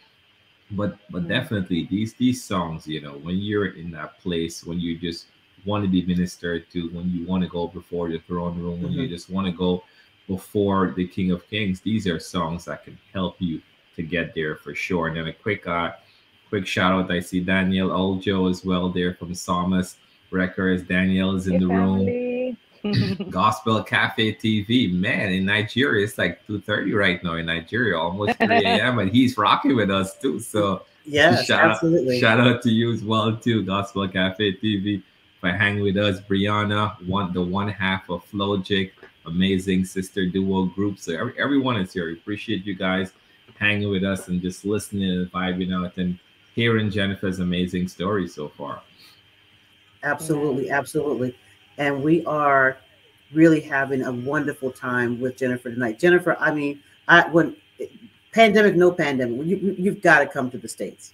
But but Mhm. definitely these these songs you know when you're in that place when you just want to be ministered to when you want to go before the throne room when you just want to go before the king of kings these are songs that can help you to get there for sure. And then a quick uh quick shout out i see daniel oljo as well there from psalmist records. Daniel is in Hey, the room. family. <laughs> Gospel Cafe TV. Man, in Nigeria, it's like 2:30 right now in Nigeria, almost 3 <laughs> a.m. and he's rocking with us too. So yes, shout absolutely. out, shout out to you as well too, Gospel Cafe TV. For hanging with us, Brianna, one the one half of Flojic, amazing sister duo group. So every, everyone is here. We appreciate you guys hanging with us and just listening and vibing out and hearing Jennifer's amazing story so far. Absolutely, absolutely. And we are really having a wonderful time with Jennifer tonight. Jennifer, I mean, I when pandemic, no pandemic, you, you- you've got to come to the states.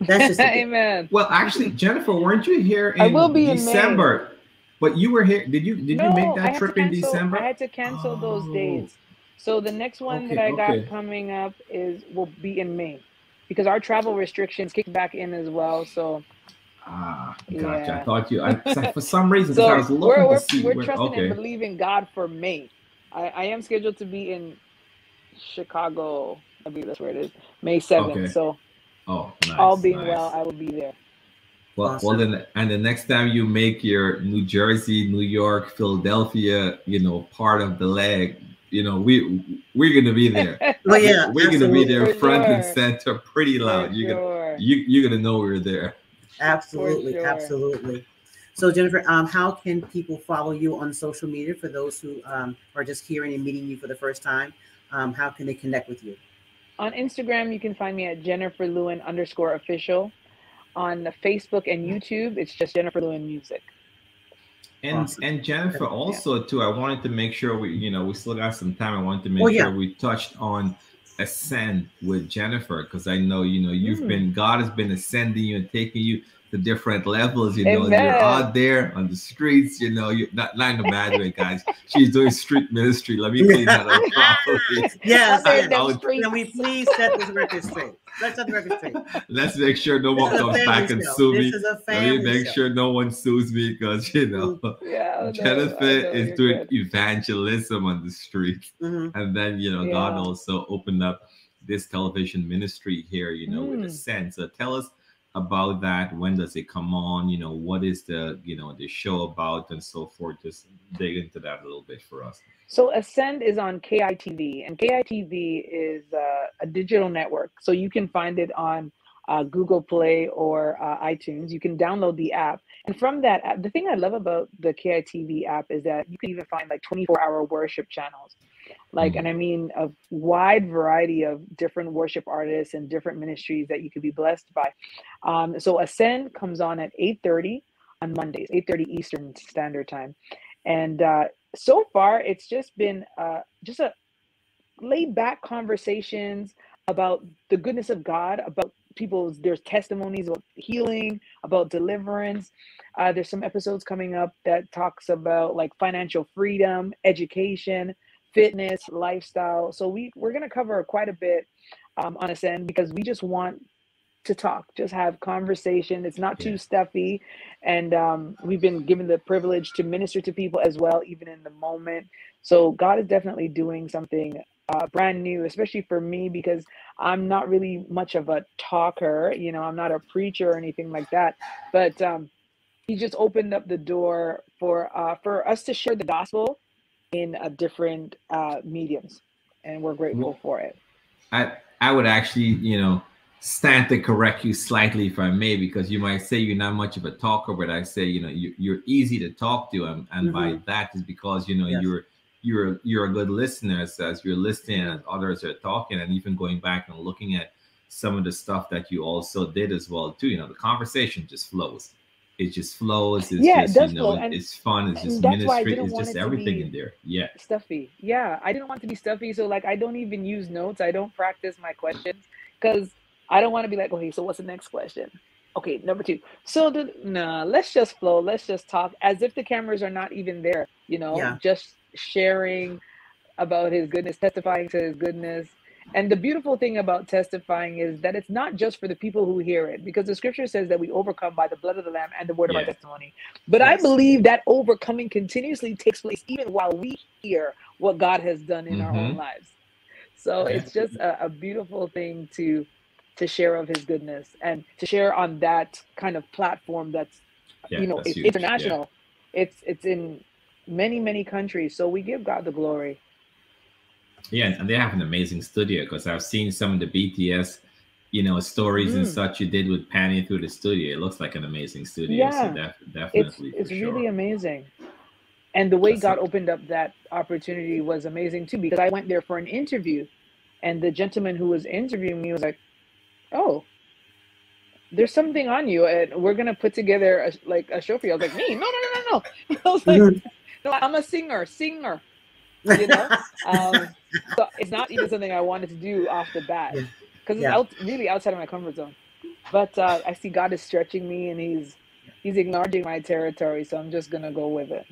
That's just a, <laughs> Amen. Well, actually, Jennifer, weren't you here in I will be in December? But you were here. Did you did you make that had to trip in December? I had to cancel those Oh. dates. So the next one that Okay, I got okay. coming up is will be in May, because our travel restrictions kicked back in as well. So Ah, gotcha. I thought you. I, <laughs> for some reason, 'cause I was looking we're to we're, see. we're where- trusting okay. and believing God for May. I, I am scheduled to be in Chicago. I believe that's where it is, May seventh. Okay. So Oh, nice. all being nice. well, I will be there. Well, well, then, and the next time you make your New Jersey, New York, Philadelphia, you know, part of the leg, you know, we we're gonna be there. well, <laughs> yeah, we're gonna be there For front and center, pretty For loud. You're gonna you you're gonna know we're there. Absolutely, sure. absolutely. So, Jennifer, um, how can people follow you on social media for those who um, are just hearing and meeting you for the first time? Um, how can they connect with you? On Instagram, you can find me at Jennifer Lewin underscore official. On the Facebook and YouTube, it's just Jennifer Lewin Music. And Awesome. and Jennifer, Yeah. also too, I wanted to make sure we, you know, we still got some time. I wanted to make Oh, yeah. sure we touched on ascend with Jennifer because I know, you know, you've Mm. been God has been ascending you and taking you to different levels. You know, Amen. you're out there on the streets. You know, you not not in a bad way, guys. She's doing street ministry. Let me clean that up <laughs> properly. Yes, Out there yes. in them I'll- streets. Can we please set this record straight? Let's set the record straight. Let's make sure no one This is a comes back family and sue me. This is a Let me make show. sure no one sues me because you know. Yeah, I know, Jennifer know, is you're doing good. evangelism on the street. Mhm. And then, you know, God also opened up this television ministry here, you know, with Ascend. So tell us about that. When does it come on? You know, what is the, you know, the show about and so forth? Just dig into that a little bit for us. So Ascend is on KITV, and KITV is uh, a digital network. So you can find it on uh, Google Play or uh, iTunes. You can download the app, and from that app, the thing I love about the KITV app is that you can even find like 24-hour worship channels, like, and I mean a wide variety of different worship artists and different ministries that you could be blessed by. Um, so Ascend comes on at 8:30 on Mondays, 8:30 Eastern Standard Time, and uh, so far it's just been uh, just a laid back conversations about the goodness of god about people's there's testimonies about healing about deliverance. Uh, there's some episodes coming up that talks about like financial freedom education fitness lifestyle so we we're going to cover quite a bit um, on ascend because we just want to talk, just have conversation. It's not too stuffy. And um, we've been given the privilege to minister to people as well, even in the moment. So God is definitely doing something uh, brand new, especially for me, because I'm not really much of a talker. You know, I'm not a preacher or anything like that. But um, He just opened up the door for uh, for us to share the gospel in a different uh, mediums, and we're grateful for it. I I would actually, you know, stand to correct you slightly if I may, because you might say you're not much of a talker, but I say, you know, you, you're easy to talk to, and, and by that is because you know Yes. you're you're you're a good listener as, as you're listening and others are talking, and even going back and looking at some of the stuff that you also did as well too. You know, the conversation just flows. It just flows. It's Yeah, it does you know, flow, and- it's fun. It's just that's why I ministry. It's just it everything in there. Yeah. stuffy. Yeah, I didn't want to be stuffy, so like I don't even use notes. I don't practice my questions because I don't want to be like, okay, so what's the next question? Okay, number two. So the nah, let's just flow. Let's just talk as if the cameras are not even there. You know, Yeah. just sharing about His goodness, testifying to His goodness. And the beautiful thing about testifying is that it's not just for the people who hear it, because the scripture says that we overcome by the blood of the Lamb and the word of our testimony. But I believe that overcoming continuously takes place even while we hear what God has done in our own Mhm. lives. So Yeah. it's just a, a beautiful thing to to share of His goodness and to share on that kind of platform that's Yeah, you know that's it's. International. It's it's in many many countries. So we give God the glory. Yeah, and they have an amazing studio because I've seen some of the BTS, you know, stories and Mm. such you did with panning through the studio. It looks like an amazing studio. Yeah. So def- It's definitely. it's for really sure. amazing. And the way That's God it. opened up that opportunity was amazing too, because I went there for an interview, and the gentleman who was interviewing me was like, "Oh, there's something on you, and we're gonna put together a, like a show for you." I was like, "Me? No, no, no, no, no!" <laughs> I was like, Mhm. "No, I'm a singer, singer." You know, um, so it's not even something I wanted to do off the bat Yeah. because it's out, really outside of my comfort zone. But uh, I see God is stretching me, and He's He's enlarging my territory, so I'm just gonna go with it.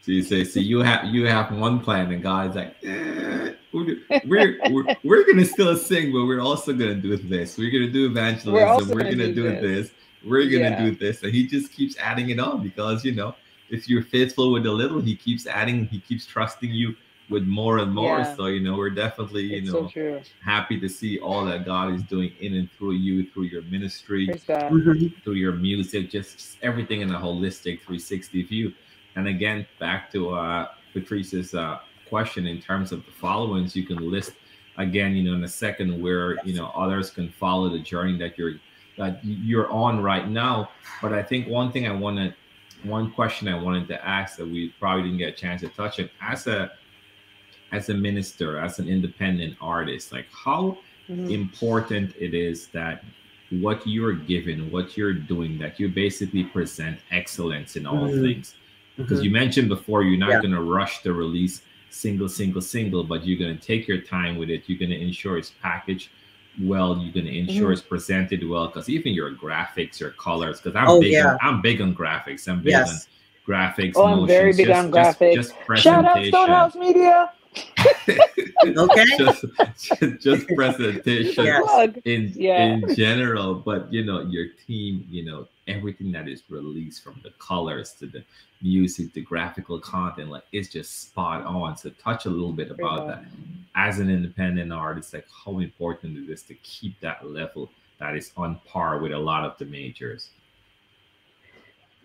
So you say, so you have you have one plan, and God's like, eh, we're, we're we're we're gonna still sing, but we're also gonna do this. We're gonna do evangelism. We're, also gonna, gonna do, do this. this. We're gonna Yeah. do this, and He just keeps adding it on because you know if you're faithful with a little, He keeps adding. He keeps trusting you with more and more. Yeah. So you know we're definitely you It's know so happy to see all that God is doing in and through you, through your ministry, Praise God. Mhm. through your music, just everything in a holistic 360 view. And again, back to uh, Patrice's uh, question in terms of the followings, you can list again, you know, in a second where you know others can follow the journey that you're that you're on right now. But I think one thing I wanted, one question I wanted to ask that we probably didn't get a chance to touch on as a as a minister, as an independent artist, like how Mhm. important it is that what you're given, what you're doing, that you basically present excellence in all Mhm. things. Because Mhm. you mentioned before, you're not Yeah. going to rush to release single, single, single, but you're going to take your time with it. You're going to ensure it's packaged well. You're going to ensure Mhm. it's presented well. Because even your graphics, your colors, because I'm Oh, big, yeah. on, I'm big on graphics. I'm big Yes. on graphics. Oh, I'm very big just- on graphics. Just, Shout out. Stonehouse Media. <laughs> Okay. just, just, just <laughs> presentation. In Yeah. in general but you know your team you know everything that is released from the colors to the music the graphical content like it's just spot on so touch a little bit about that as an independent artist like how important it is to keep that level that is on par with a lot of the majors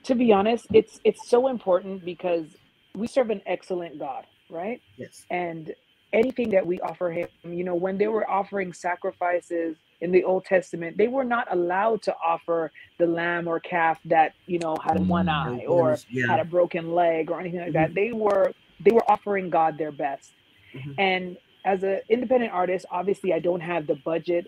To be honest, it's it's so important because we serve an excellent God, right? Yes. and anything that we offer him you know when they were offering sacrifices in the old testament they were not allowed to offer the lamb or calf that you know had one Mm. eye or had a broken leg or anything like that. They were they were offering god their best. Mhm. and as an independent artist obviously i don't have the budget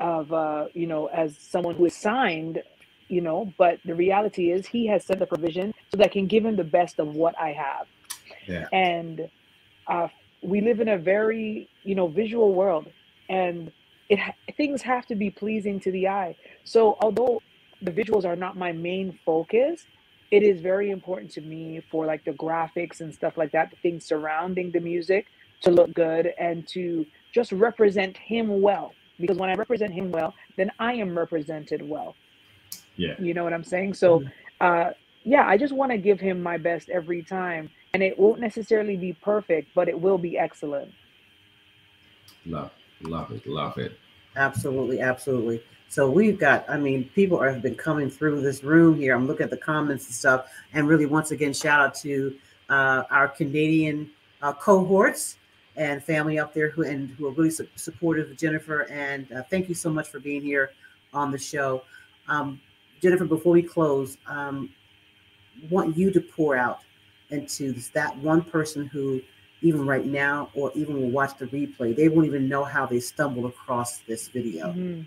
of uh you know as someone who is signed you know but the reality is he has set the provision so that I can give him the best of what i have. Yeah. And uh, we live in a very you know visual world. And it things have to be pleasing to the eye so although the visuals are not my main focus it is very important to me for like the graphics and stuff like that the things surrounding the music to look good and to just represent him well because when I represent him well, then I am represented well. Yeah. You know what I'm saying? So, uh, yeah, I just want to give him my best every time. And it won't necessarily be perfect, but it will be excellent. Love, love it, love it. Absolutely, absolutely. So we've got, I mean, people are, have been coming through this room here. I'm looking at the comments and stuff. And really, once again, shout out to uh, our Canadian uh, cohorts and family up there who and who are really su- supportive of Jennifer. And uh, thank you so much for being here on the show. Um, Jennifer, before we close, um, want you to pour out into this, that one person who, even right now, or even will watch the replay, they won't even know how they stumbled across this video Mhm.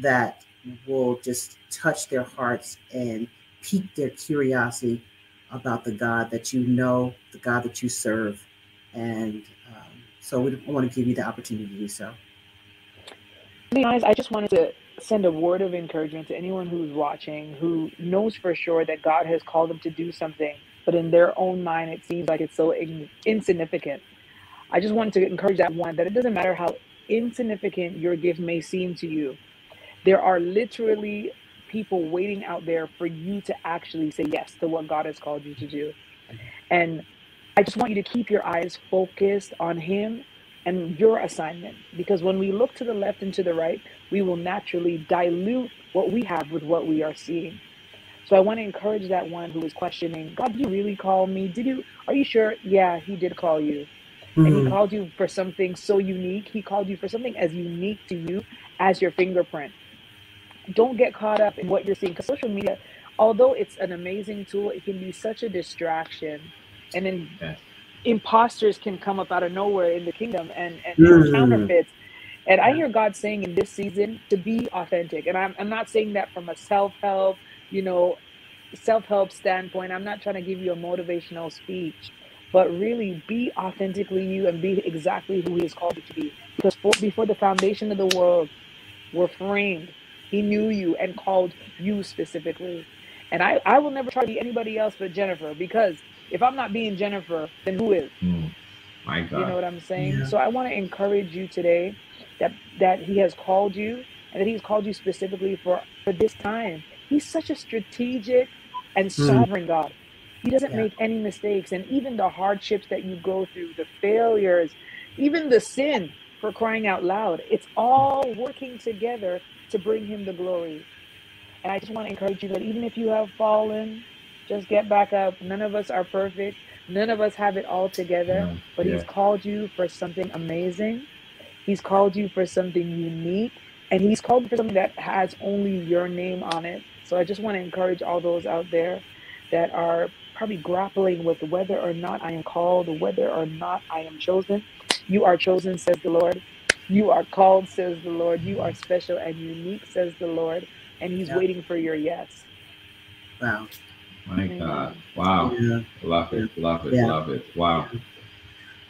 that will just touch their hearts and pique their curiosity about the God that you know, the God that you serve. And um, so we want to give you the opportunity to do so. Honest, I just wanted to send a word of encouragement to anyone who's watching who knows for sure that God has called them to do something, but in their own mind, it seems like it's so in- insignificant. I just wanted to encourage that one that it doesn't matter how insignificant your gift may seem to you, there are literally people waiting out there for you to actually say yes to what God has called you to do. And I just want you to keep your eyes focused on Him and your assignment because when we look to the left and to the right, we will naturally dilute what we have with what we are seeing. So I want to encourage that one who is questioning, God, did you really call me? Did you are you sure? Yeah, he did call you. And he Mhm. called you for something so unique. He called you for something as unique to you as your fingerprint. Don't get caught up in what you're seeing because social media, although it's an amazing tool, it can be such a distraction. And then Yes. imposters can come up out of nowhere in the kingdom and, and Mm. counterfeits. And I hear God saying in this season to be authentic. And I'm, I'm not saying that from a self help, you know, self help standpoint. I'm not trying to give you a motivational speech, but really be authentically you and be exactly who He has called you to be. Because for, before the foundation of the world were framed, He knew you and called you specifically. And I, I will never try to be anybody else but Jennifer because if I'm not being Jennifer, then who is? Mm. My God. You know what I'm saying? Yeah. So I want to encourage you today that that He has called you and that He's called you specifically for for this time. He's such a strategic and Mm. sovereign God. He doesn't Yeah. make any mistakes, and even the hardships that you go through, the failures, even the sin, for crying out loud, it's all working together to bring Him the glory. And I just want to encourage you that even if you have fallen, just get back up. None of us are perfect. None of us have it all together Yeah. but Yeah. he's called you for something amazing. He's called you for something unique, and he's called you for something that has only your name on it. So I just want to encourage all those out there that are probably grappling with whether or not I am called, whether or not I am chosen. You are chosen, says the Lord. You are called, says the Lord. You are special and unique, says the Lord. And he's Yeah. waiting for your yes. Wow. My Amen. God. Wow. Yeah. Love it. Love it. Yeah. Love it. Wow.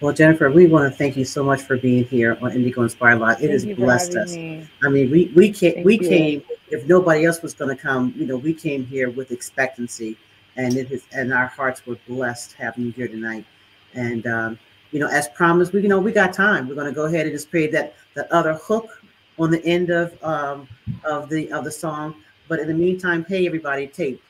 Well, Jennifer, we want to thank you so much for being here on Indie Go Inspire Live. It Thank has you blessed us. me. I mean, we we came Thank we you. came if nobody else was going to come. You know, we came here with expectancy, and it is and our hearts were blessed having you here tonight. And um, you know, as promised, we you know we got time. We're going to go ahead and just play that that other hook on the end of um, of the of the song. But in the meantime, hey everybody, take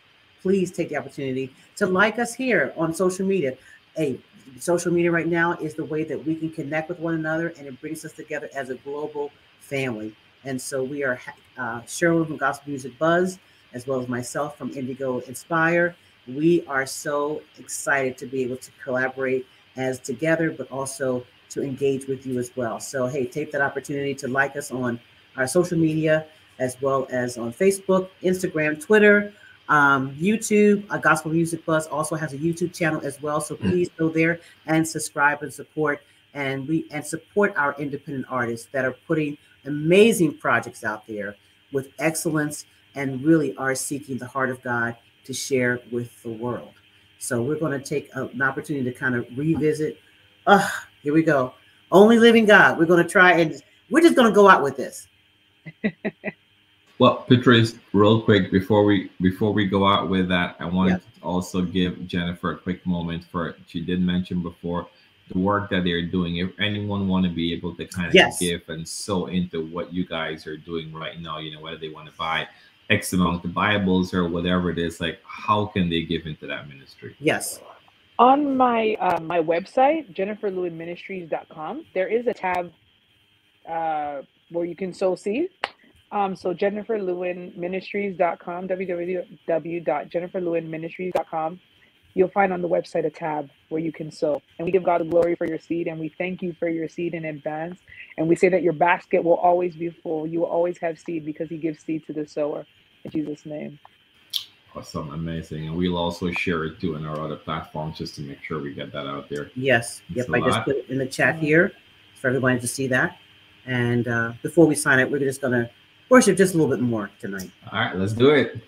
please take the opportunity to like us here on social media. Hey, social media right now is the way that we can connect with one another, and it brings us together as a global family. And so we are uh, Sherwin from Gospel Music Buzz, as well as myself from Indie Go Inspire. We are so excited to be able to collaborate as together, but also to engage with you as well. So, hey, take that opportunity to like us on our social media, as well as on Facebook, Instagram, Twitter, um, YouTube. Uh, Gospel Music Buzz also has a YouTube channel as well. So please go there and subscribe and support, and we and support our independent artists that are putting amazing projects out there with excellence and really are seeking the heart of God to share with the world. So we're going to take a- an opportunity to kind of revisit. Uh, here we go. Only living God. We're going to try and we're just going to go out with this. <laughs> Well, Patrice, real quick before we before we go out with that, I wanted Yeah. to also give Jennifer a quick moment for she did mention before the work that they're doing. If anyone want to be able to kind of Yes. give and sow into what you guys are doing right now, you know, whether they want to buy X amount of Bibles or whatever it is, like how can they give into that ministry? Yes. On my uh, my website, jenniferlewinministries.com, there is a tab uh, where you can sow seed. Um, so jenniferlewinministries.com, www.jenniferlewinministries.com. You'll find on the website a tab where you can sow. And we give God the glory for your seed, and we thank you for your seed in advance. And we say that your basket will always be full. You will always have seed because He gives seed to the sower. In Jesus' name. Awesome, amazing. And we'll also share it too in our other platforms just to make sure we get that out there. Yes. Yep. I a I just put it in the chat here for everybody to see that. And uh, before we sign it, we're just going to worship just a little bit more tonight. All right, let's do it.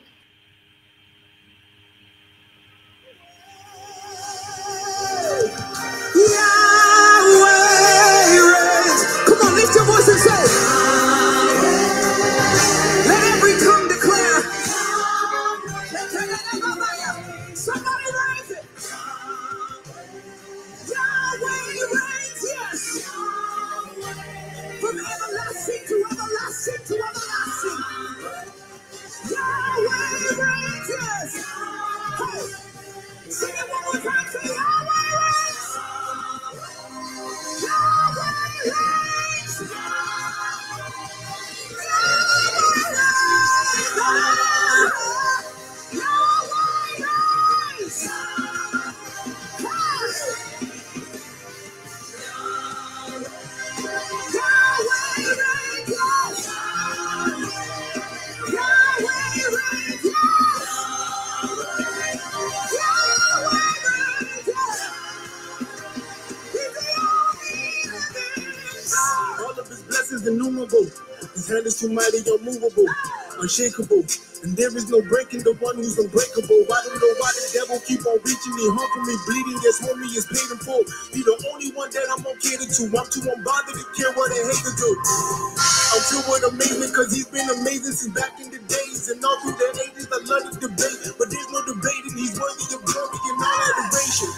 Hand is too mighty, unmovable, unshakable. And there is no breaking the one who's unbreakable. I don't know why the devil keep on reaching me, humping me, bleeding. Yes, homie is paid in full. He the only one that I'm okay to. I'm too unbothered to care what they hate to do. I'm filled with amazement because he's been amazing since back in the days. And all through the ages, I love to debate. But there's no debating, he's worthy of glory and all adoration.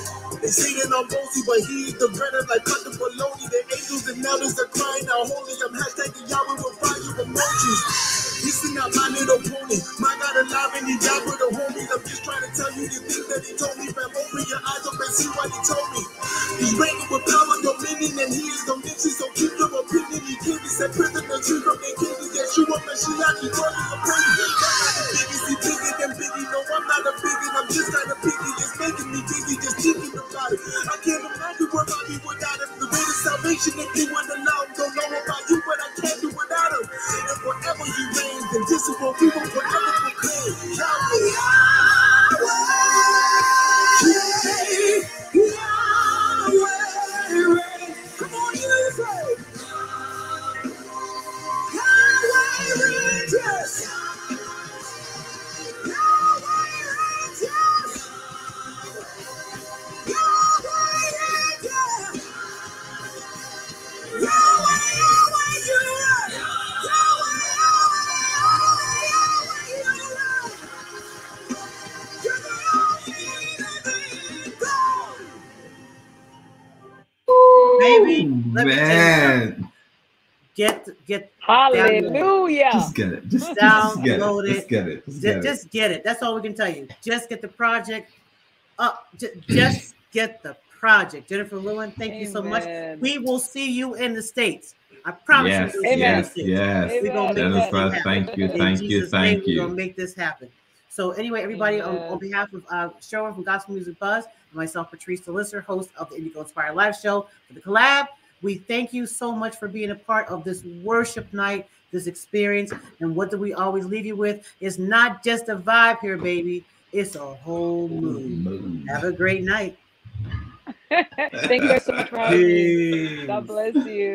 Say that I'm but he is the bread like the baloney. The angels and elders are crying out holy. I'm hashtagging Yahweh with fire emojis. Listen up, my little pony. My God alive and he died for the homies. I'm just trying to tell you the things that he told me. Fam, open your eyes up and see what he told me. He's reigning with power, dominion, and he is omniscient. So keep your opinion. He came to set prisoners free from their cages. Yeshua Mashiach, he told you to praise him. I'm not the biggest, he bigger than Biggie. No, I'm not a bigot. I'm just kind a piggy. It's making me dizzy just thinking about it. I can't imagine where I'd be without him. The way to salvation, if he wouldn't allow. Don't know about you, but I can't do him. And forever he reigns, and this is what forever proclaim. Yahweh. Baby, let me tell you Man. Get, get, Hallelujah. just get it. Just, just get Download it. it. Just get it. Just just, get it. just get it. That's all we can tell you. Just get the project up. Just, just get the project. Jennifer Lewin, thank you so much. We will see you in the States. I promise Yes, you. we'll see you in the yes, States. yes. We gonna make Amen. this Jennifer, happen. thank you, In thank you, Jesus' thank name, We're gonna make this happen. So anyway, everybody, on, on behalf of uh, Sherwin from Gospel Music Buzz, and myself, Patrice DeLisser, host of the Indie Go Inspire Live Show for the collab, we thank you so much for being a part of this worship night, this experience. And what do we always leave you with? It's not just a vibe here, baby. It's a whole mood. Move. Have a great night. <laughs> Thank you guys so much for having me. <laughs> God bless you.